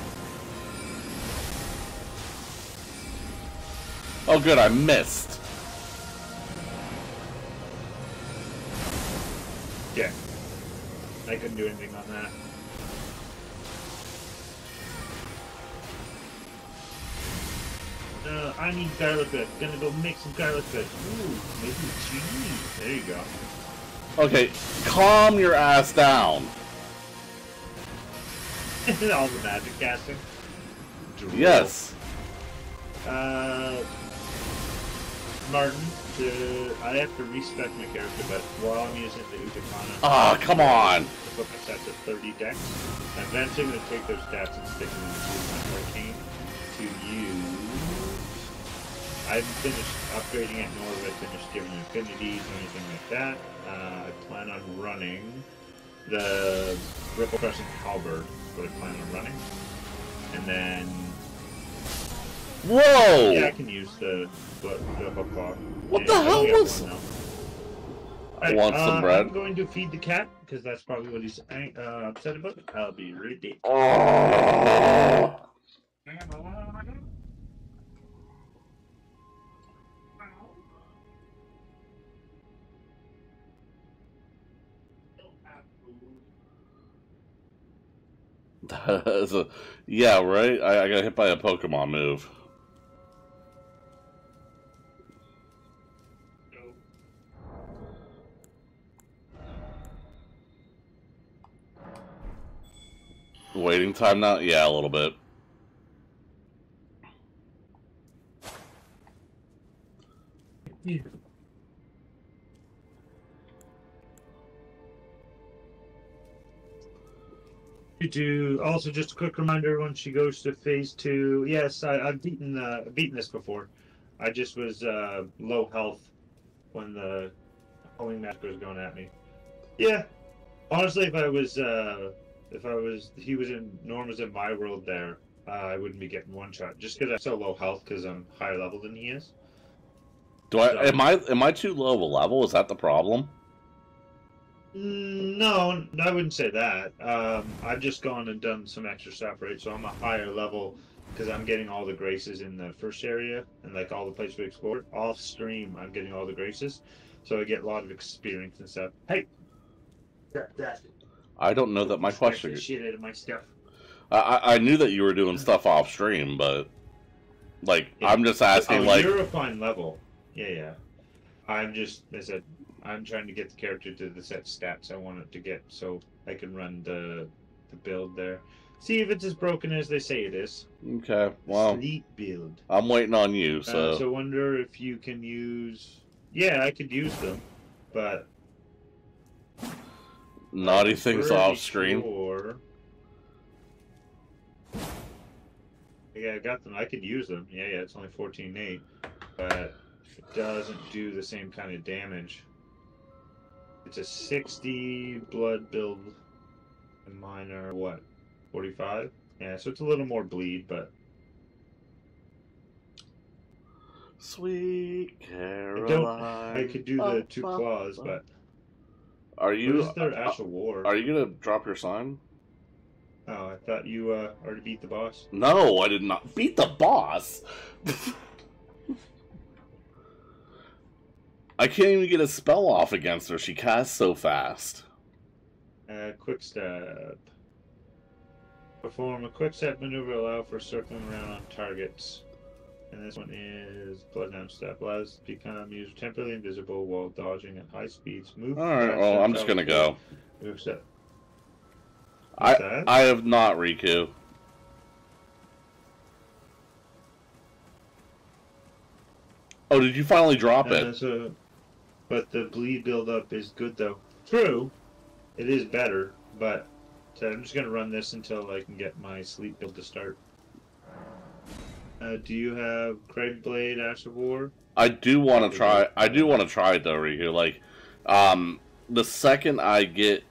Oh, good, I missed. Yeah. I couldn't do anything on that. Uh, I need garlic bread. Gonna go make some garlic bread. Ooh, maybe cheese. There you go. Okay, calm your ass down. All the magic casting. Drool. Yes. Uh, Martin, to, I have to respec my character, but while I'm using the Utakana, Ah, come on. to put my stats at 30 dex, I'm eventually going to take those stats and stick them into my arcane to use. I've finished upgrading it, nor have I finished giving affinities or anything like that. Uh, I plan on running the Ripple Crescent Halberd, what I plan on running. And then Whoa! yeah, I can use the the, the hook log. What Yeah, the hell was-. Alright, Want some uh, bread? I'm going to feed the cat because that's probably what he's uh, upset about. I'll be right back. Oh. Yeah, right? I, I got hit by a Pokemon move. Waiting time now? Yeah, a little bit. You do also just a quick reminder when she goes to phase two. Yes, I, I've beaten uh, beaten this before. I just was uh, low health when the Halloween massacre was going at me. Yeah, honestly, if I was uh, if I was he was in Norm was in my world there, uh, I wouldn't be getting one shot just because I'm so low health because I'm higher level than he is. Do I So- am I am I too low of a level? Is that the problem? Mm, No, I wouldn't say that. Um, I've just gone and done some extra stuff, right? So I'm a higher level because I'm getting all the graces in the first area and like all the places we explored. Off stream, I'm getting all the graces, so I get a lot of experience and stuff. Hey, that, that I don't know that my question. shit out of my stuff. I, I I knew that you were doing stuff off stream, but like Yeah. I'm just asking, oh, like you're a fine level. Yeah, yeah. I'm just, I said, I'm trying to get the character to the set stats I want it to get, so I can run the the build there. See if it's as broken as they say it is. Okay, well, Sleep build. I'm waiting on you, so. Uh, so wonder if you can use. Yeah, I could use them, but naughty I'm things off screen. Sure... Yeah, I got them. I could use them. Yeah, yeah. It's only fourteen eight, but it doesn't do the same kind of damage. It's a sixty blood build. And mine are what? Forty five. Yeah, so it's a little more bleed, but Sweet I Caroline. don't. I could do the two Ba, ba, claws, but Are you? Who's their uh, Ash of War? Are you gonna drop your sign? Oh, I thought you uh, already beat the boss. No, I did not beat the boss. I can't even get a spell off against her. She casts so fast. Uh, quick step. Perform a quick step maneuver allow for circling around on targets. And this one is Bloodhound Step. Allows to become user temporarily invisible while dodging at high speeds. Move. All right. Well, I'm just gonna go. Move step. I that? I have not Riku. Oh, did you finally drop it? so, but the bleed buildup is good though. True, it is better, but so I'm just gonna run this until I can get my sleep build to start. Uh, do you have Craig Blade, Ash of War? I do want to try. I do want to try it though, right here. Like, um, the second I get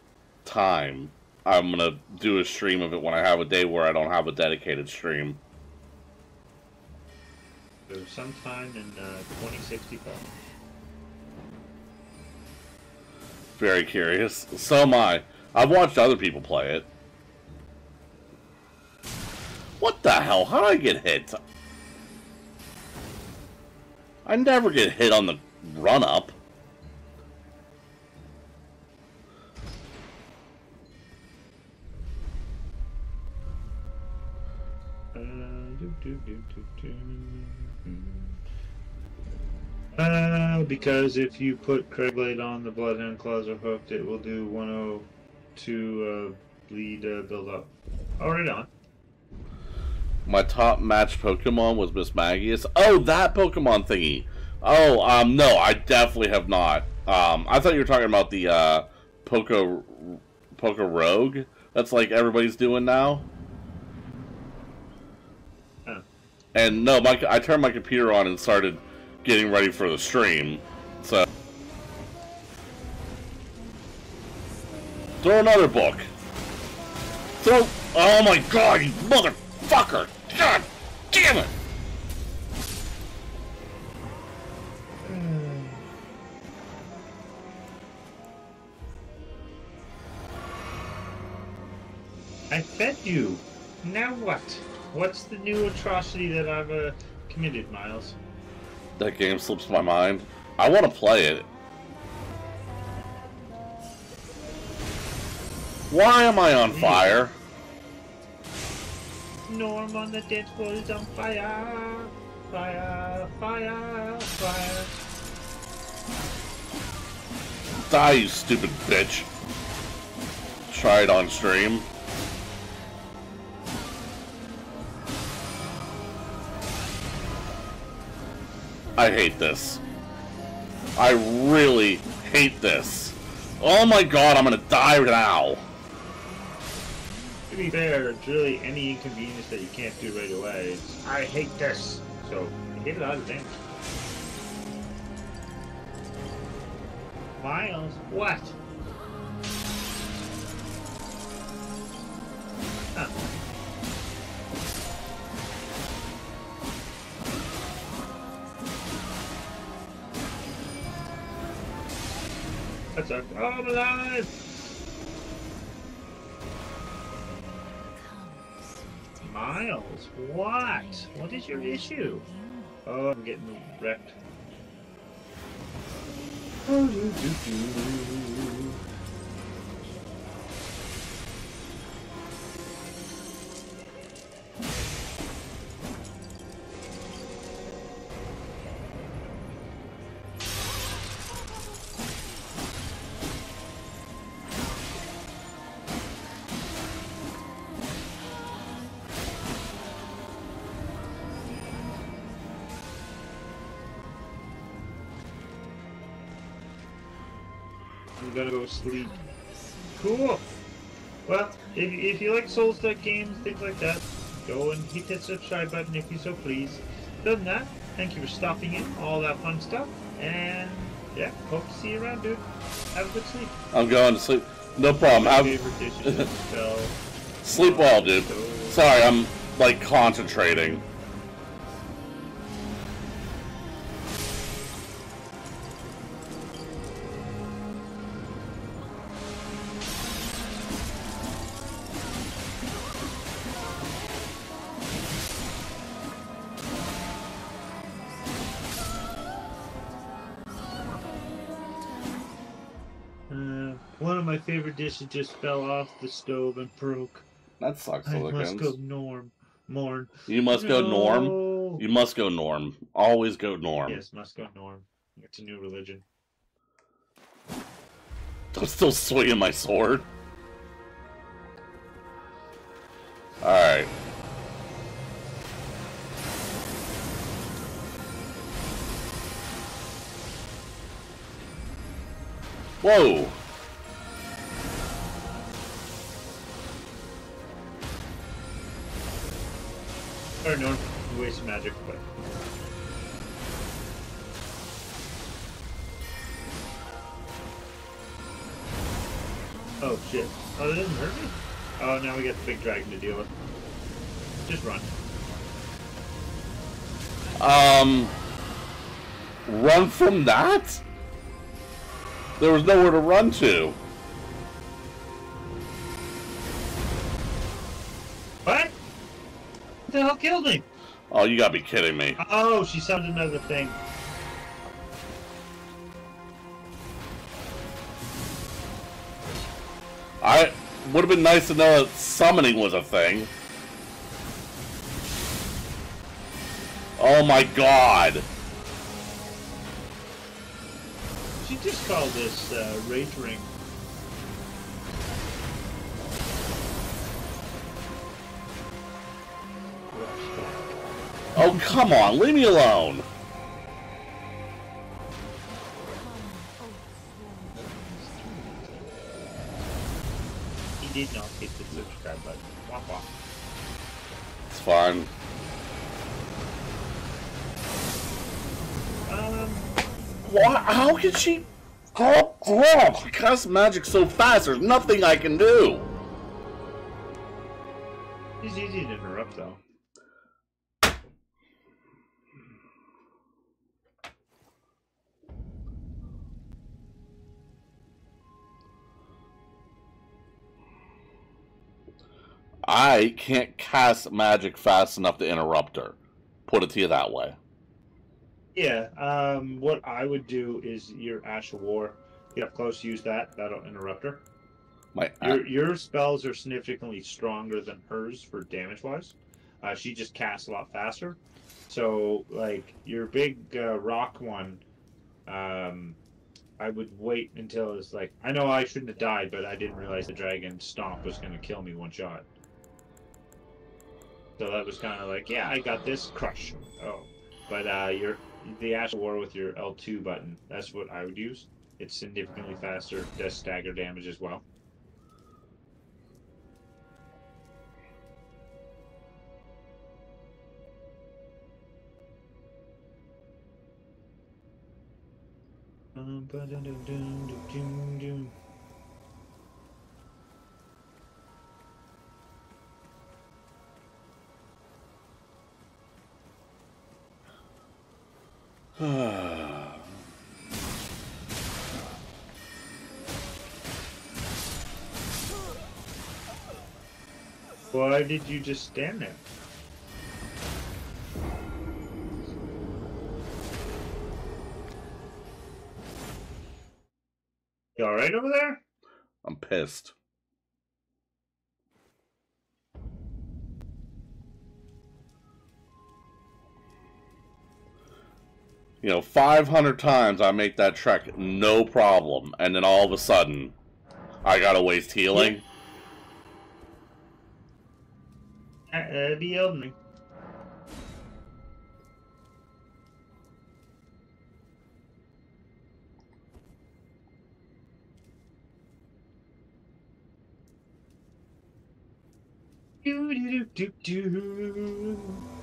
time, I'm gonna do a stream of it when I have a day where I don't have a dedicated stream. So sometime in uh, 2065. Very curious. So am I. I've watched other people play it. What the hell? How did I get hit? I never get hit on the run up. Uh. Uh, because if you put Craig Blade on, the Bloodhound Claws are hooked, it will do 102 uh, bleed uh, build up. Right on. My top match Pokemon was Mismagius. Oh, that Pokemon thingy. Oh, um, no, I definitely have not. Um, I thought you were talking about the uh, Poco Poco Rogue. That's like everybody's doing now. Huh. And no, my I turned my computer on and started getting ready for the stream. So throw another book. Throw. Oh my god, you motherfucker! God damn it! I fed you. Now what? What's the new atrocity that I've uh, committed, Miles? That game slips my mind. I want to play it. Why am I on fire? Norm on the floor is on fire. Fire, fire, fire. Die, you stupid bitch. Try it on stream. I hate this. I really hate this. Oh my god, I'm gonna die now. To be fair, it's really any inconvenience that you can't do right away. It's, I hate this. So, you hate it out of things. Miles, what? Huh. A oh, I'm alive! Miles, what? What is your issue? Oh, I'm getting wrecked. Oh. Sleep. Cool. Well, if, if you like Souls-like games, things like that, go and hit that subscribe button if you so please. Other than that, thank you for stopping in, all that fun stuff, and yeah, hope to see you around, dude. Have a good sleep. I'm going to sleep. No problem. My Have, favorite dishes sleep well, dude. Sorry, I'm like concentrating. Dishes just fell off the stove and broke. That sucks, I must go norm, mourn. You must go Norm. You must go Norm. Always go Norm. Yes, must go norm. It's a new religion. I'm still swinging my sword. Alright. Whoa! Or norm, you waste magic, but Oh shit. Oh, that doesn't hurt me? Oh, now we got the big dragon to deal with. Just run. Um. Run from that? There was nowhere to run to. The hell killed me? Oh, you gotta be kidding me. Oh, she summoned another thing. I would have been nice to know that summoning was a thing. Oh my god. She just called this uh, Rage Ring. Oh, come on, leave me alone. He did not hit the subscribe button. It's fine. Um, Why, how can she... Oh, crap! She casts magic so fast, there's nothing I can do. he's easy to interrupt though. I can't cast magic fast enough to interrupt her. Put it to you that way. Yeah, um, what I would do is your Ash of War. Get up close, use that. That'll interrupt her. My Your, your spells are significantly stronger than hers for damage wise. Uh, she just casts a lot faster. So, like, your big uh, rock one, um, I would wait until it's like. I know I shouldn't have died, but I didn't realize the dragon stomp was going to kill me one shot. So that was kind of like, yeah, I got this. Crush. Oh. But uh, your the Ash War with your L2 button, that's what I would use. It's significantly faster, does stagger damage as well. Dum, Why did you just stand there? You alright over there? I'm pissed. you know, 500 times I make that trek, no problem. And then all of a sudden, I gotta waste healing. Yeah. That'd be elderly. Do do do do do.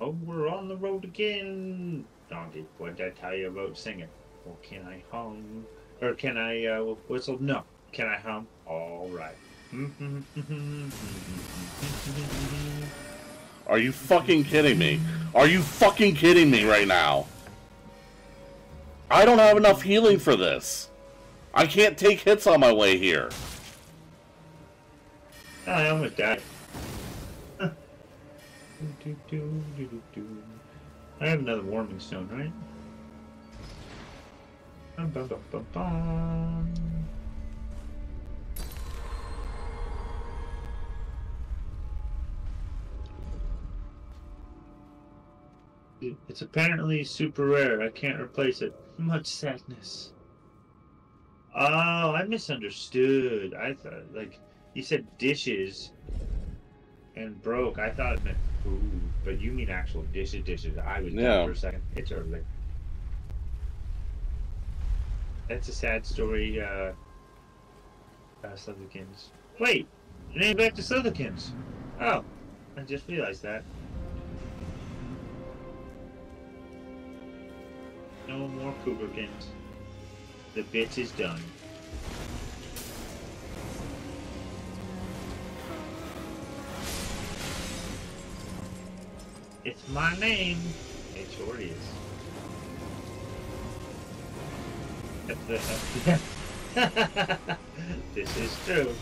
Oh, we're on the road again. Donkey, what did I tell you about singing? Well, can I hum? Or can I uh, whistle? No. Can I hum? All right. Are you fucking kidding me? Are you fucking kidding me right now? I don't have enough healing for this. I can't take hits on my way here. I almost died. I have another warming stone, right? It's apparently super rare. I can't replace it. Much sadness. Oh, I misunderstood. I thought, like, you said dishes and broke. I thought it meant food, but you mean actual dishes, dishes. I was Yeah. for a second. It's early. That's a sad story, uh, uh Slithikins. Wait! Name back to Slithikins! Oh, I just realized that. No more Cougarkins. The bitch is done. It's my name. It sure is. this is true.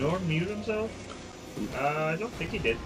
Norm mute himself? Uh, I don't think he did.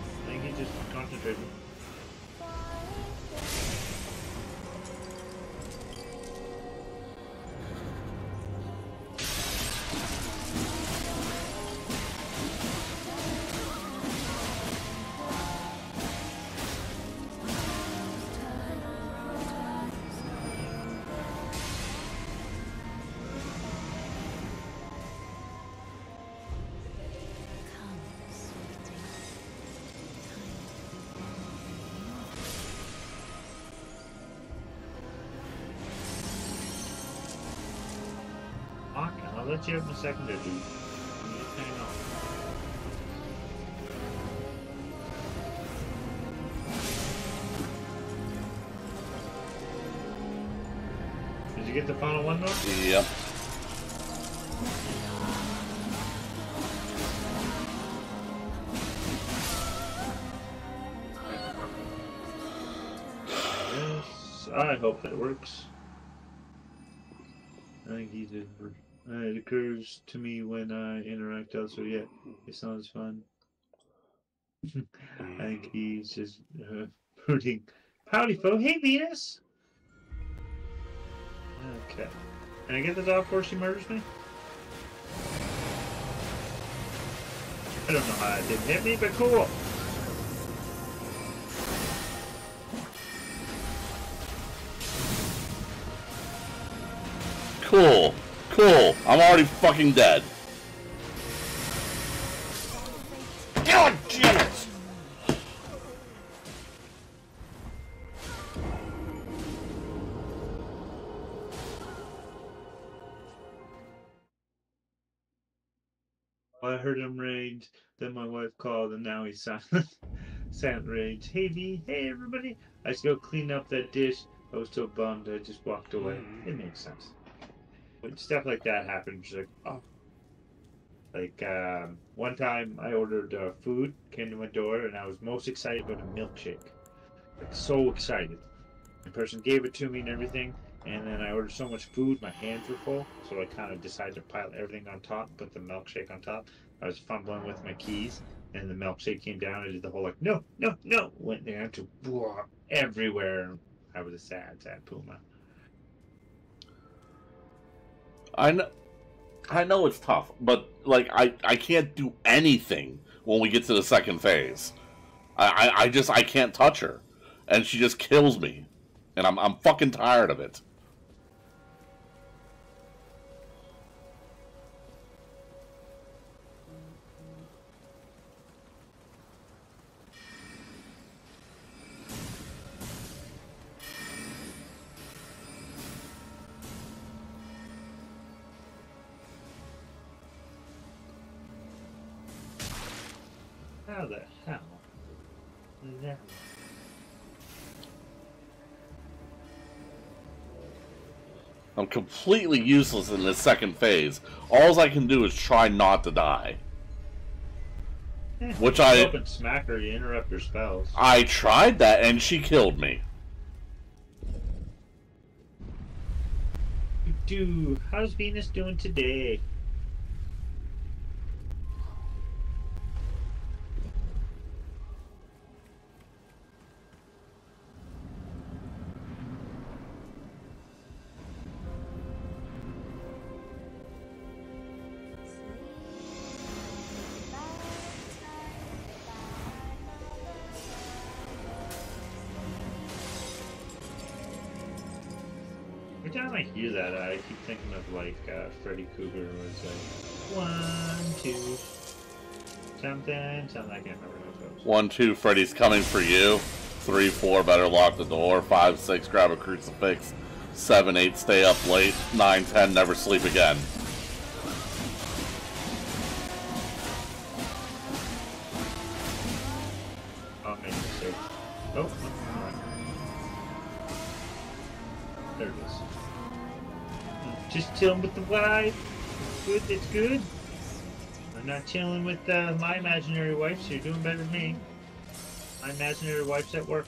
I'll let you a second or two. Hang on. Did you get the final one though? Yep. Yes, I hope that works. I think he did. Uh, it occurs to me when I interact elsewhere. Yeah, it's not as fun. I think he's just uh, hurting. Howdy, fo. Hey, Venus. Okay. Can I get the dog before she murders me? I don't know how it didn't hit me, but cool. Cool. Cool. I'm already fucking dead. God damn it! I heard him rage, then my wife called, and now he's silent. silent rage. Hey V, hey everybody! I still clean up that dish. I was so bummed I just walked away. Hmm. It makes sense. When stuff like that happens, like oh. Like um, one time, I ordered uh, food, came to my door, and I was most excited about a milkshake. Like so excited. The person gave it to me and everything, and then I ordered so much food, my hands were full, so I kind of decided to pile everything on top, put the milkshake on top. I was fumbling with my keys, and the milkshake came down. I did the whole like, no, no, no, went there to everywhere. I was a sad, sad puma. I know, I know it's tough, but like I, I can't do anything when we get to the second phase. I, I, I just I can't touch her, and she just kills me, and I'm I'm fucking tired of it. Completely useless in this second phase. All I can do is try not to die. Which I- open smack her, you interrupt her spells. I tried that, and she killed me. Do how's Venus doing today? Time I hear that, I keep thinking of like uh, Freddy Krueger like one, two, something, something. I can't remember it. One, two, Freddy's coming for you. Three, four, better lock the door. Five, six, grab a crucifix. Seven, eight, stay up late. Nine, ten, never sleep again. Chilling with the wife. Good, it's good. I'm not chilling with uh, my imaginary wife, so you're doing better than me. My imaginary wife's at work.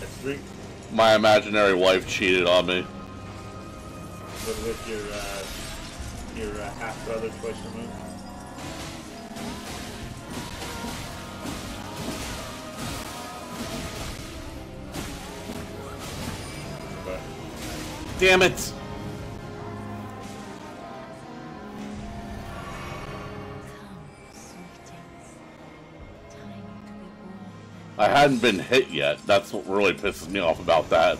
That's three. My imaginary wife cheated on me. With, with your uh, your uh, half brother twice removed. Damn it! I hadn't been hit yet. That's what really pisses me off about that.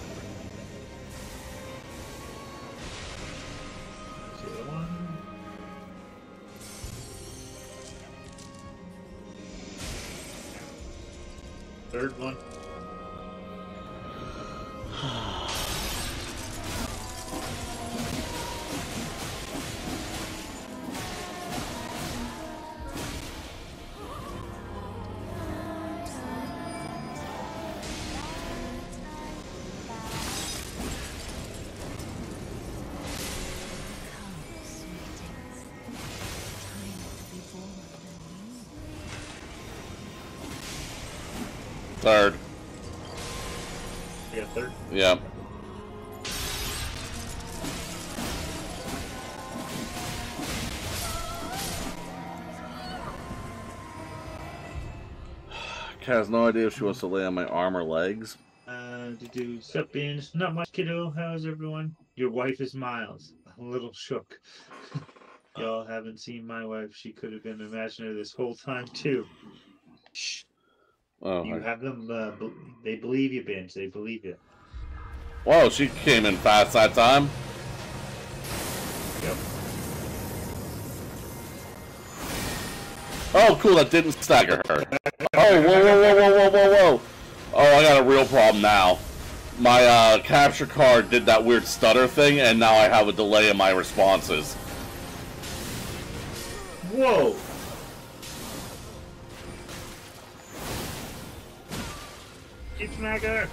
Has no idea if she wants to lay on my arm or legs. Uh, to do sup beans. Not much, kiddo. How's everyone? Your wife is Miles. A little shook. Y'all haven't seen my wife. She could have been imaginary this whole time too. Shh. Oh, You I- have them. Uh, be- they believe you, Binge. They believe you. whoa! She came in fast that time. Yep. Oh, cool! That didn't stagger her. Oh, whoa, whoa, whoa, whoa, whoa, whoa, whoa! Oh, I got a real problem now. My uh, capture card did that weird stutter thing, and now I have a delay in my responses. Whoa! Keep smacker!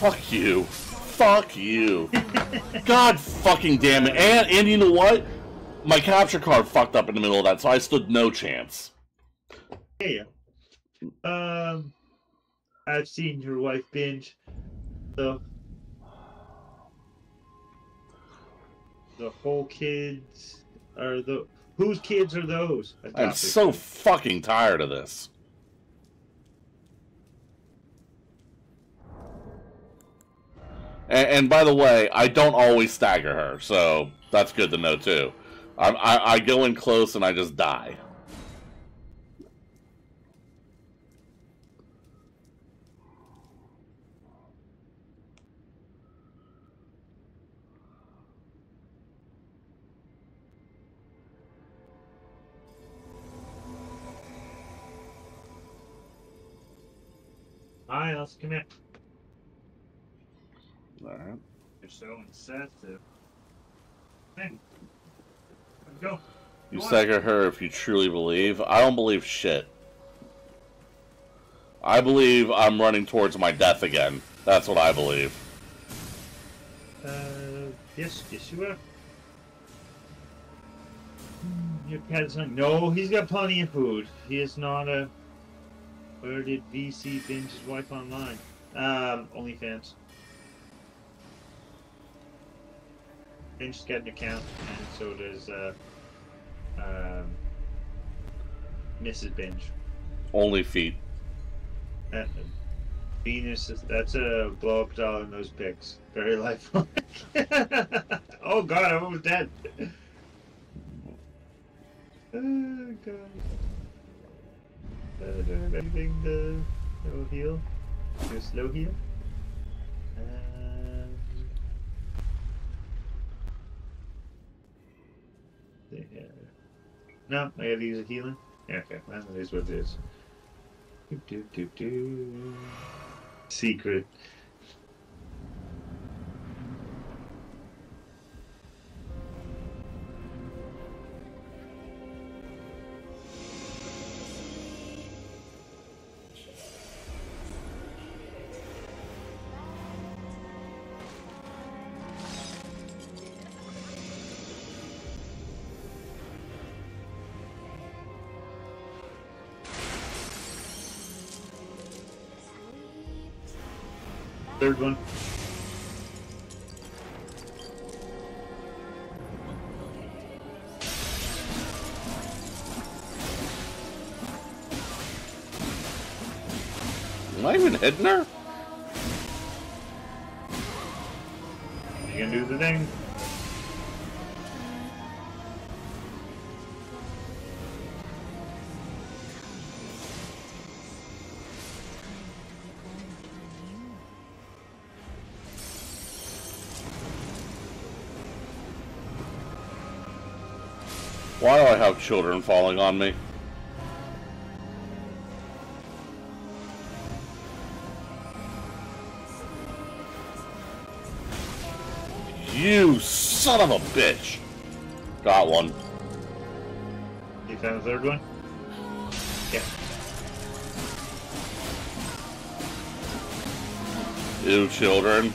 Fuck you. Fuck you. God fucking damn it. And, and you know what? My capture card fucked up in the middle of that, so I stood no chance. Hey, um, I've seen your wife binge the the whole kids are the whose kids are those? I'm so kids. fucking tired of this. And, and by the way, I don't always stagger her, so that's good to know too. I, I, I go in close and I just die. Miles, come here. All right. You're so insensitive. Hey, let's go. You stagger her if you truly believe. I don't believe shit. I believe I'm running towards my death again. That's what I believe. Uh, yes, yes, you are. Hmm, Your is not. No, he's got plenty of food. He is not a. Where did VC binge his wife online? Um, OnlyFans. Binge's got an account, and so does uh, um, Mrs. Binge. Only feet. Uh, Venus is that's a blow up doll in those pics. Very lifelike. oh god, I'm almost dead. Oh god. Uh, do I have anything to no heal? Do slow heal? Um, yeah. No, I gotta use a healing. Yeah, okay, well, that is what it is. Do, do, do, do. Secret. Third one. Am I even hitting her? You gonna do the thing? Children falling on me? You son of a bitch! Got one. You found the third one? Yeah. You children.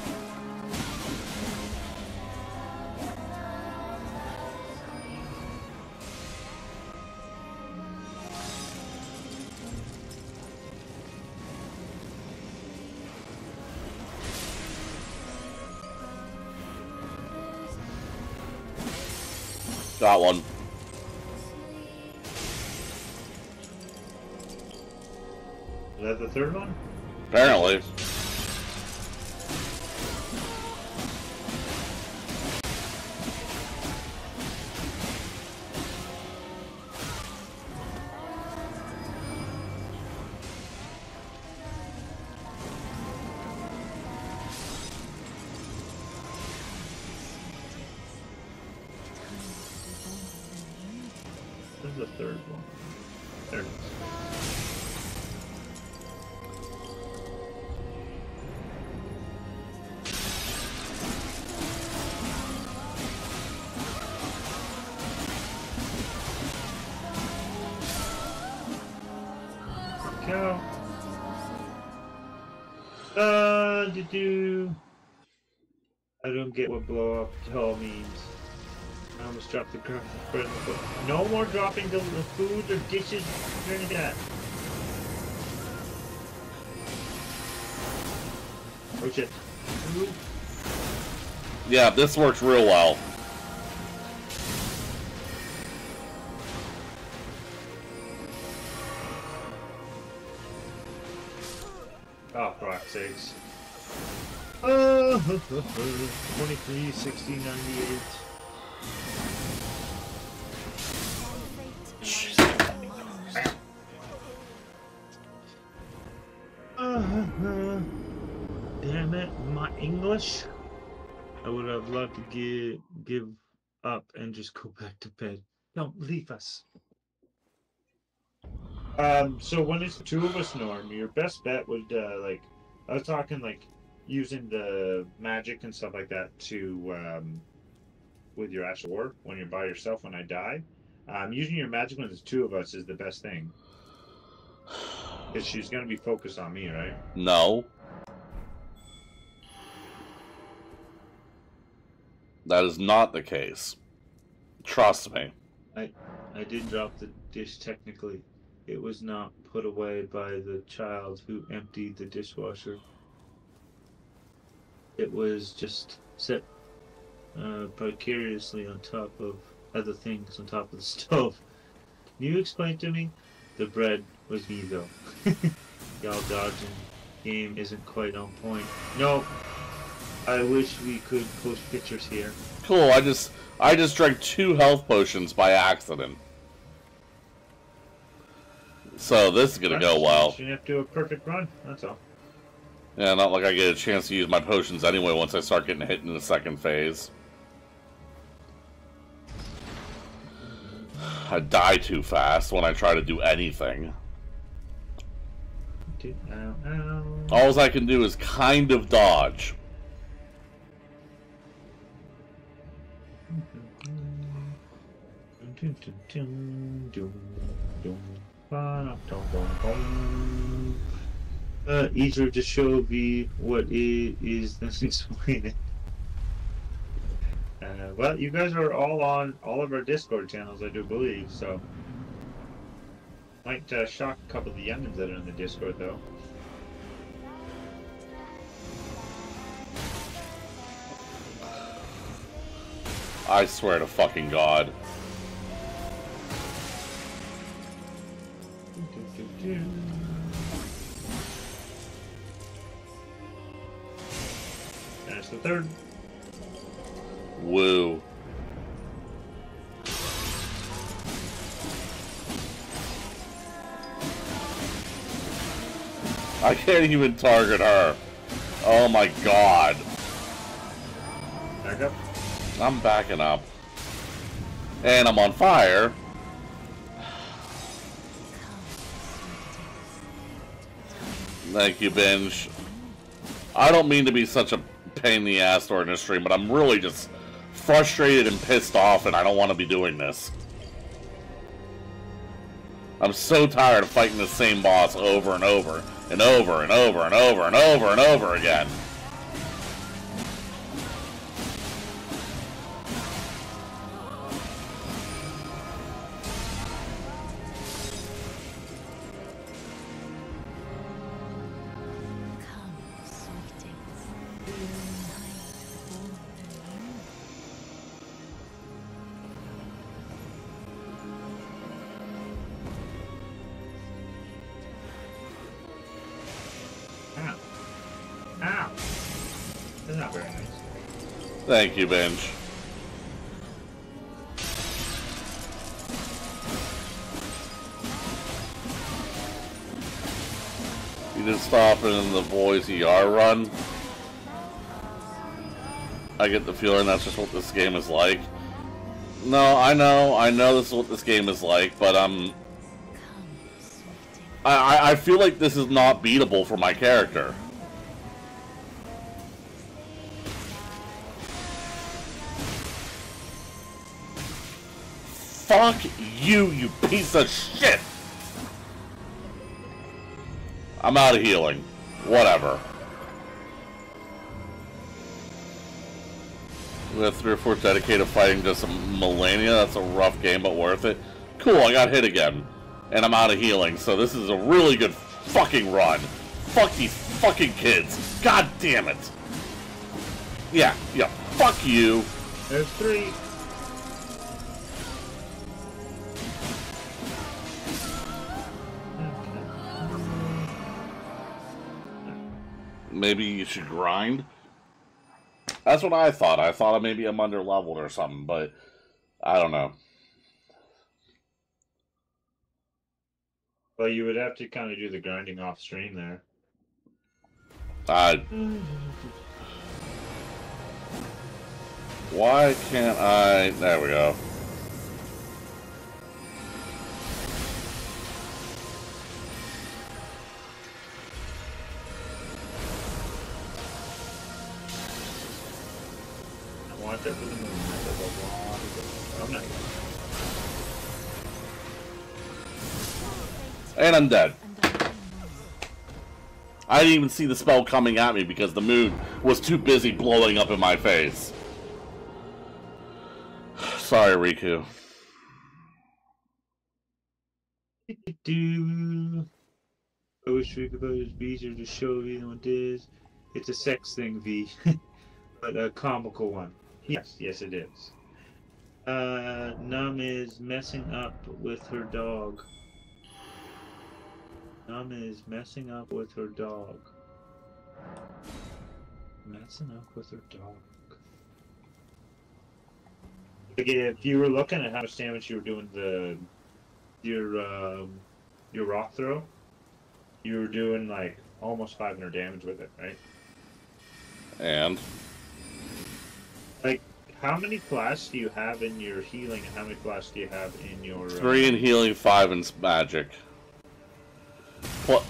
Means. I almost dropped the gr- bread. and butter. No more dropping the, the food or dishes or any of that. Oh shit. Yeah, this works real well. 23, 60, 98. Uh, damn it, my English. I would have loved to give give up and just go back to bed. Don't leave us. Um. So when it's two of us, Norm, your best bet would uh, like I was talking like using the magic and stuff like that to um, with your actual work when you're by yourself. When I die, um, using your magic when there's two of us is the best thing. Because she's gonna be focused on me, right? No. That is not the case. Trust me. I did drop the dish technically. It was not put away by the child who emptied the dishwasher. It was just set uh, precariously on top of other things on top of the stove. Can you explain to me? The bread was me though. Y'all dodging game isn't quite on point. No. I wish we could post pictures here. Cool, I just I just drank two health potions by accident. So this is gonna go well. You have to do a perfect run. That's all. Yeah, not like I get a chance to use my potions anyway once I start getting hit in the second phase. I die too fast when I try to do anything. All I can do is kind of dodge. Uh, easier to show me what it is than explain it. Uh, well, you guys are all on all of our Discord channels, I do believe, so. Might uh, shock a couple of the youngins that are in the Discord, though. I swear to fucking God. The third. Woo. I can't even target her. Oh my god. Back up. I'm backing up. And I'm on fire. Thank you, Binge. I don't mean to be such a pain in the ass during this stream, but I'm really just frustrated and pissed off, and I don't want to be doing this. I'm so tired of fighting the same boss over and over and over and over and over and over and over again. Thank you, Binge. You didn't stop in the boys ER run. I get the feeling that's just what this game is like. No, I know, I know this is what this game is like, but um, Come, sweetings, I, I- I feel like this is not beatable for my character. Fuck you, you piece of shit! I'm out of healing. Whatever. We have three or four dedicated fighting just Malenia. That's a rough game, but worth it. Cool, I got hit again. And I'm out of healing, so this is a really good fucking run. Fuck these fucking kids. God damn it. Yeah, yeah, fuck you. There's three. Maybe you should grind? That's what I thought. I thought maybe I'm under leveled or something, but I don't know. Well, you would have to kind of do the grinding off stream there. I. Why can't I? There we go. For the moon. I'm not. And I'm dead. I didn't even see the spell coming at me because the moon was too busy blowing up in my face. Sorry, Riku. I wish we could his easier to show you what it is. It's a sex thing, V. but a comical one. Yes, yes it is. Uh, Num is messing up with her dog. Num is messing up with her dog. Messing up with her dog. Like if you were looking at how much damage you were doing the your um, your rock throw, you were doing like almost 500 damage with it, right? And how many flasks do you have in your healing, and how many flasks do you have in your? uh, three in healing, five in magic. What?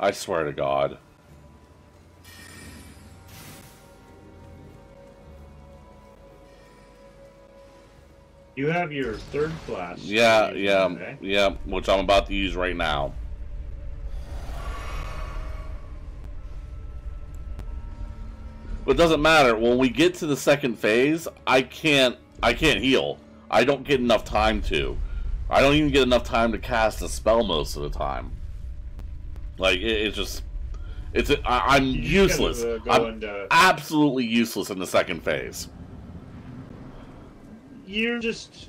I swear to God. You have your third flask. Yeah, yeah, right? yeah, which I'm about to use right now. But it doesn't matter. When we get to the second phase, I can't I can't heal. I don't get enough time to. I don't even get enough time to cast a spell most of the time. Like it, it's just it's I, just gotta, useless. uh, go I'm uh, absolutely useless in the second phase. You're just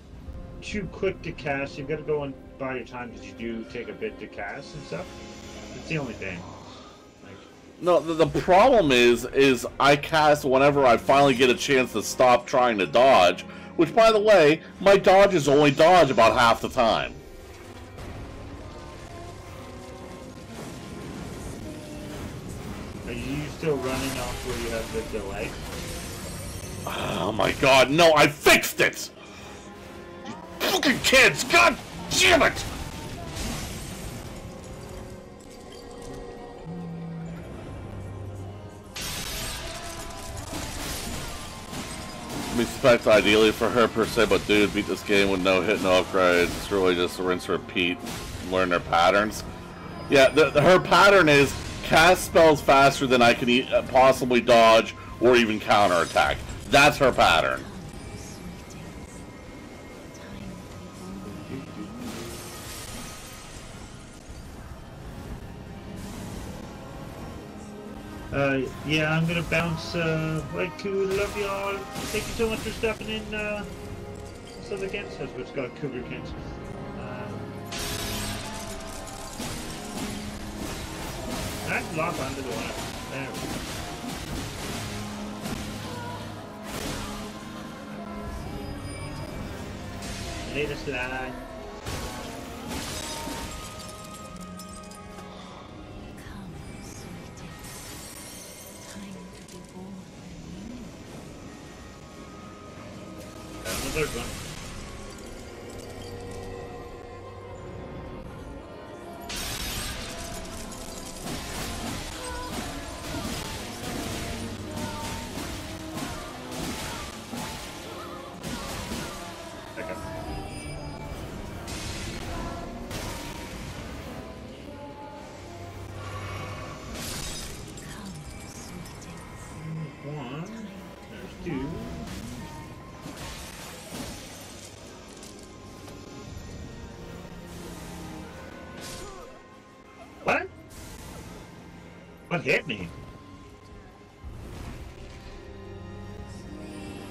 too quick to cast. You've got to go and buy your time because you do take a bit to cast and stuff. It's the only thing. No, the, the problem is, is I cast whenever I finally get a chance to stop trying to dodge. Which, by the way, my dodges only dodge about half the time. are you still running off where you have the delay? Oh my god, no, I fixed it! You fucking kids, god damn it! We expect ideally for her per se, but dude, beat this game with no hit, no upgrades. It's really just rinse, repeat, learn their patterns. Yeah, the, the- her pattern is cast spells faster than I can e- possibly dodge or even counterattack. That's her pattern. Uh, yeah, I'm gonna bounce. Uh, like, cool, love y'all. Thank you so much for stopping in. Uh, Southern Kansas, that's what's called Cougar, Kansas. Uh, I lock onto the one. There. Later, slide. That's the Hit me?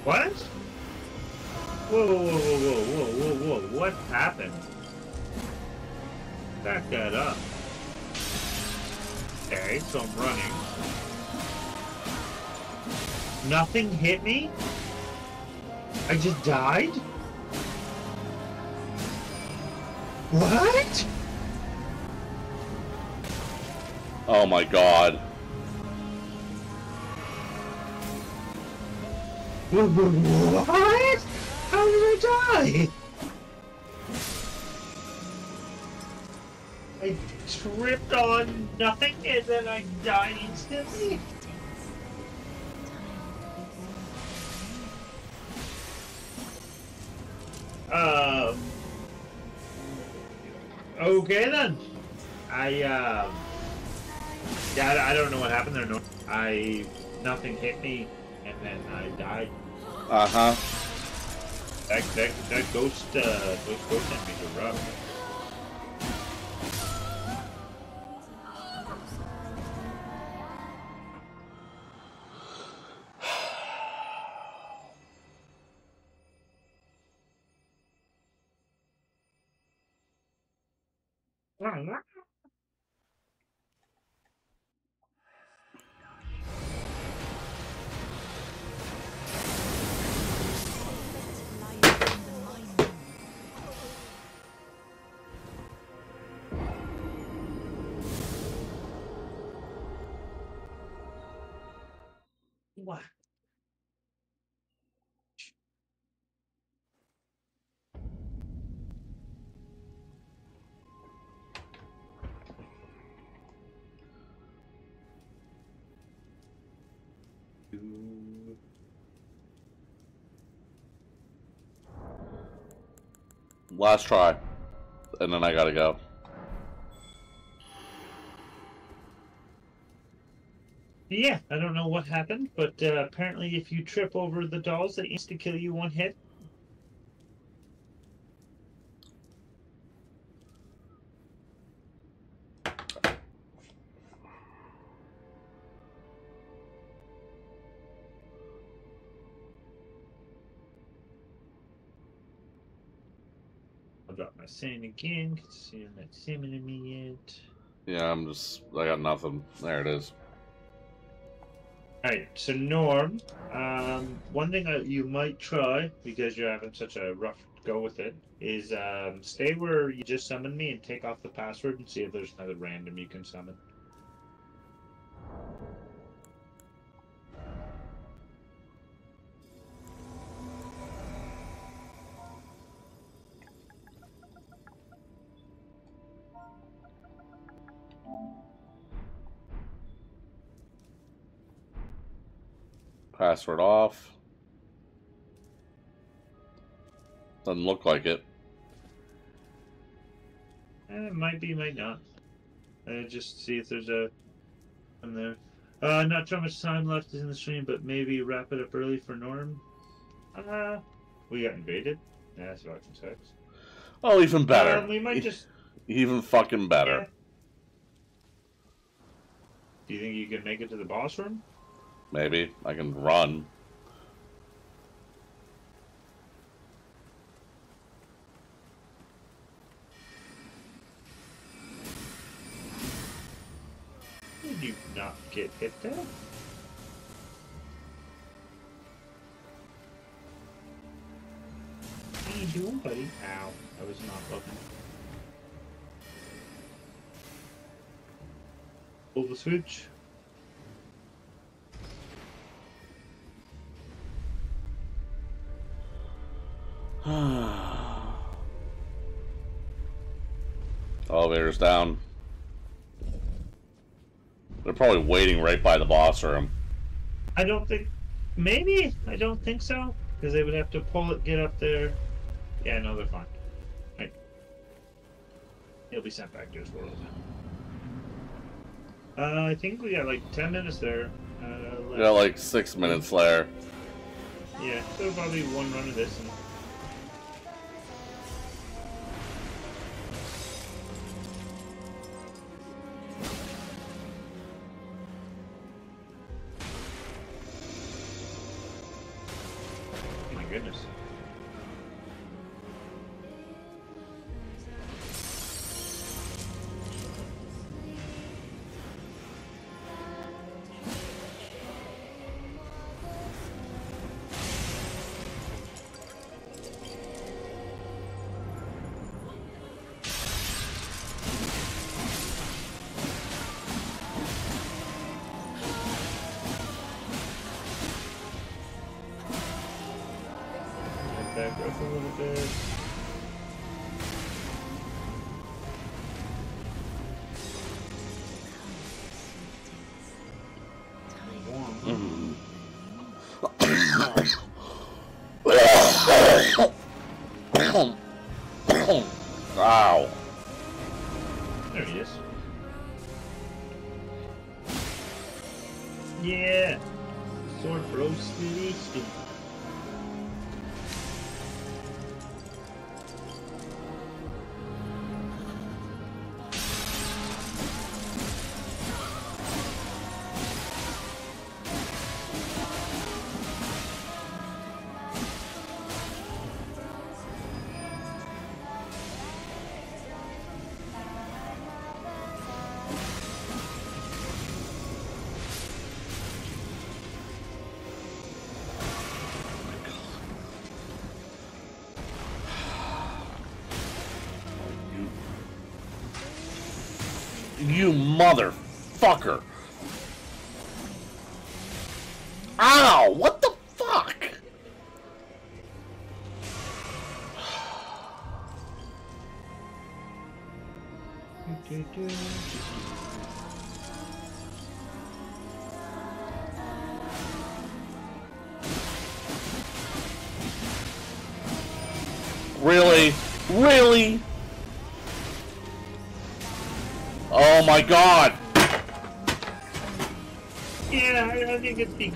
What? Whoa, whoa, whoa, whoa, whoa, whoa, whoa. What happened? Back that up. Okay, so I'm running. Nothing hit me? I just died? What? Oh my god. What? How did I die? I tripped on nothing and then I died instantly? Um. Okay then. I um. Yeah, I don't know what happened there. No, I nothing hit me, and then I died. Uh huh. That that that ghost uh those ghost enemies are rough. Last try. And then I gotta go. Yeah, I don't know what happened, but uh, apparently if you trip over the dolls, they insta kill you one hit. Drop my sand again, because you're not similar me yet. Yeah, I'm just. I got nothing. There it is. Alright, so Norm, um, one thing that you might try, because you're having such a rough go with it, is um, stay where you just summoned me and take off the password and see if there's another random you can summon. Password off. Doesn't look like it. Eh, it might be, might not. Uh, just see if there's a one there. Uh, not too much time left in the stream, but maybe wrap it up early for Norm. Uh, we got invaded. Yeah, that's fucking sucks. Oh, even better. Um, we might just. Even fucking better. Yeah. Do you think you can make it to the boss room? Maybe I can run. Did you not get hit there? What are you doing, buddy? Ow. I was not looking. Pull the switch. Elevator's down. They're probably waiting right by the boss room. I don't think. Maybe? I don't think so. Because they would have to pull it, get up there. Yeah, no, they're fine. Right. He'll be sent back to his world. Uh, I think we got like 10 minutes there. Uh, We got like six minutes there. Yeah, so probably one run of this. And... Back up a little bit. You motherfucker.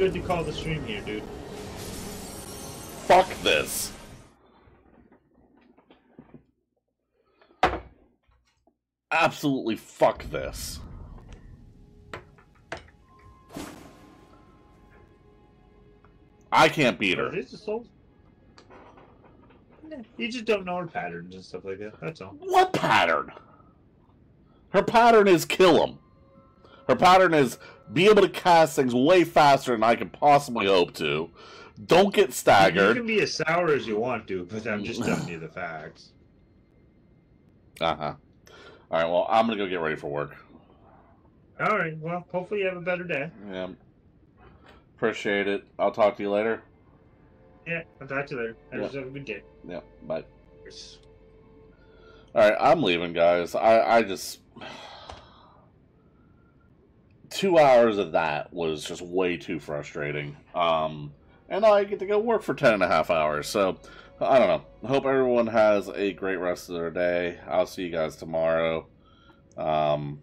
Good to call the stream here, dude. Fuck this. Absolutely fuck this. I can't beat her. It is a soul. You just don't know her patterns and stuff like that. That's all. What pattern? Her pattern is kill him. Her pattern is be able to cast things way faster than I can possibly hope to. Don't get staggered. You can be as sour as you want to, but I'm just telling you the facts. Uh huh. All right. Well, I'm gonna go get ready for work. All right. Well, hopefully you have a better day. Yeah. Appreciate it. I'll talk to you later. Yeah, I'll talk to you later. Have Yeah. yourself a good day. Yeah. Bye. All right. I'm leaving, guys. I I just two hours of that was just way too frustrating. Um, and I get to go work for ten and a half hours. So I don't know. Hope everyone has a great rest of their day. I'll see you guys tomorrow. Um,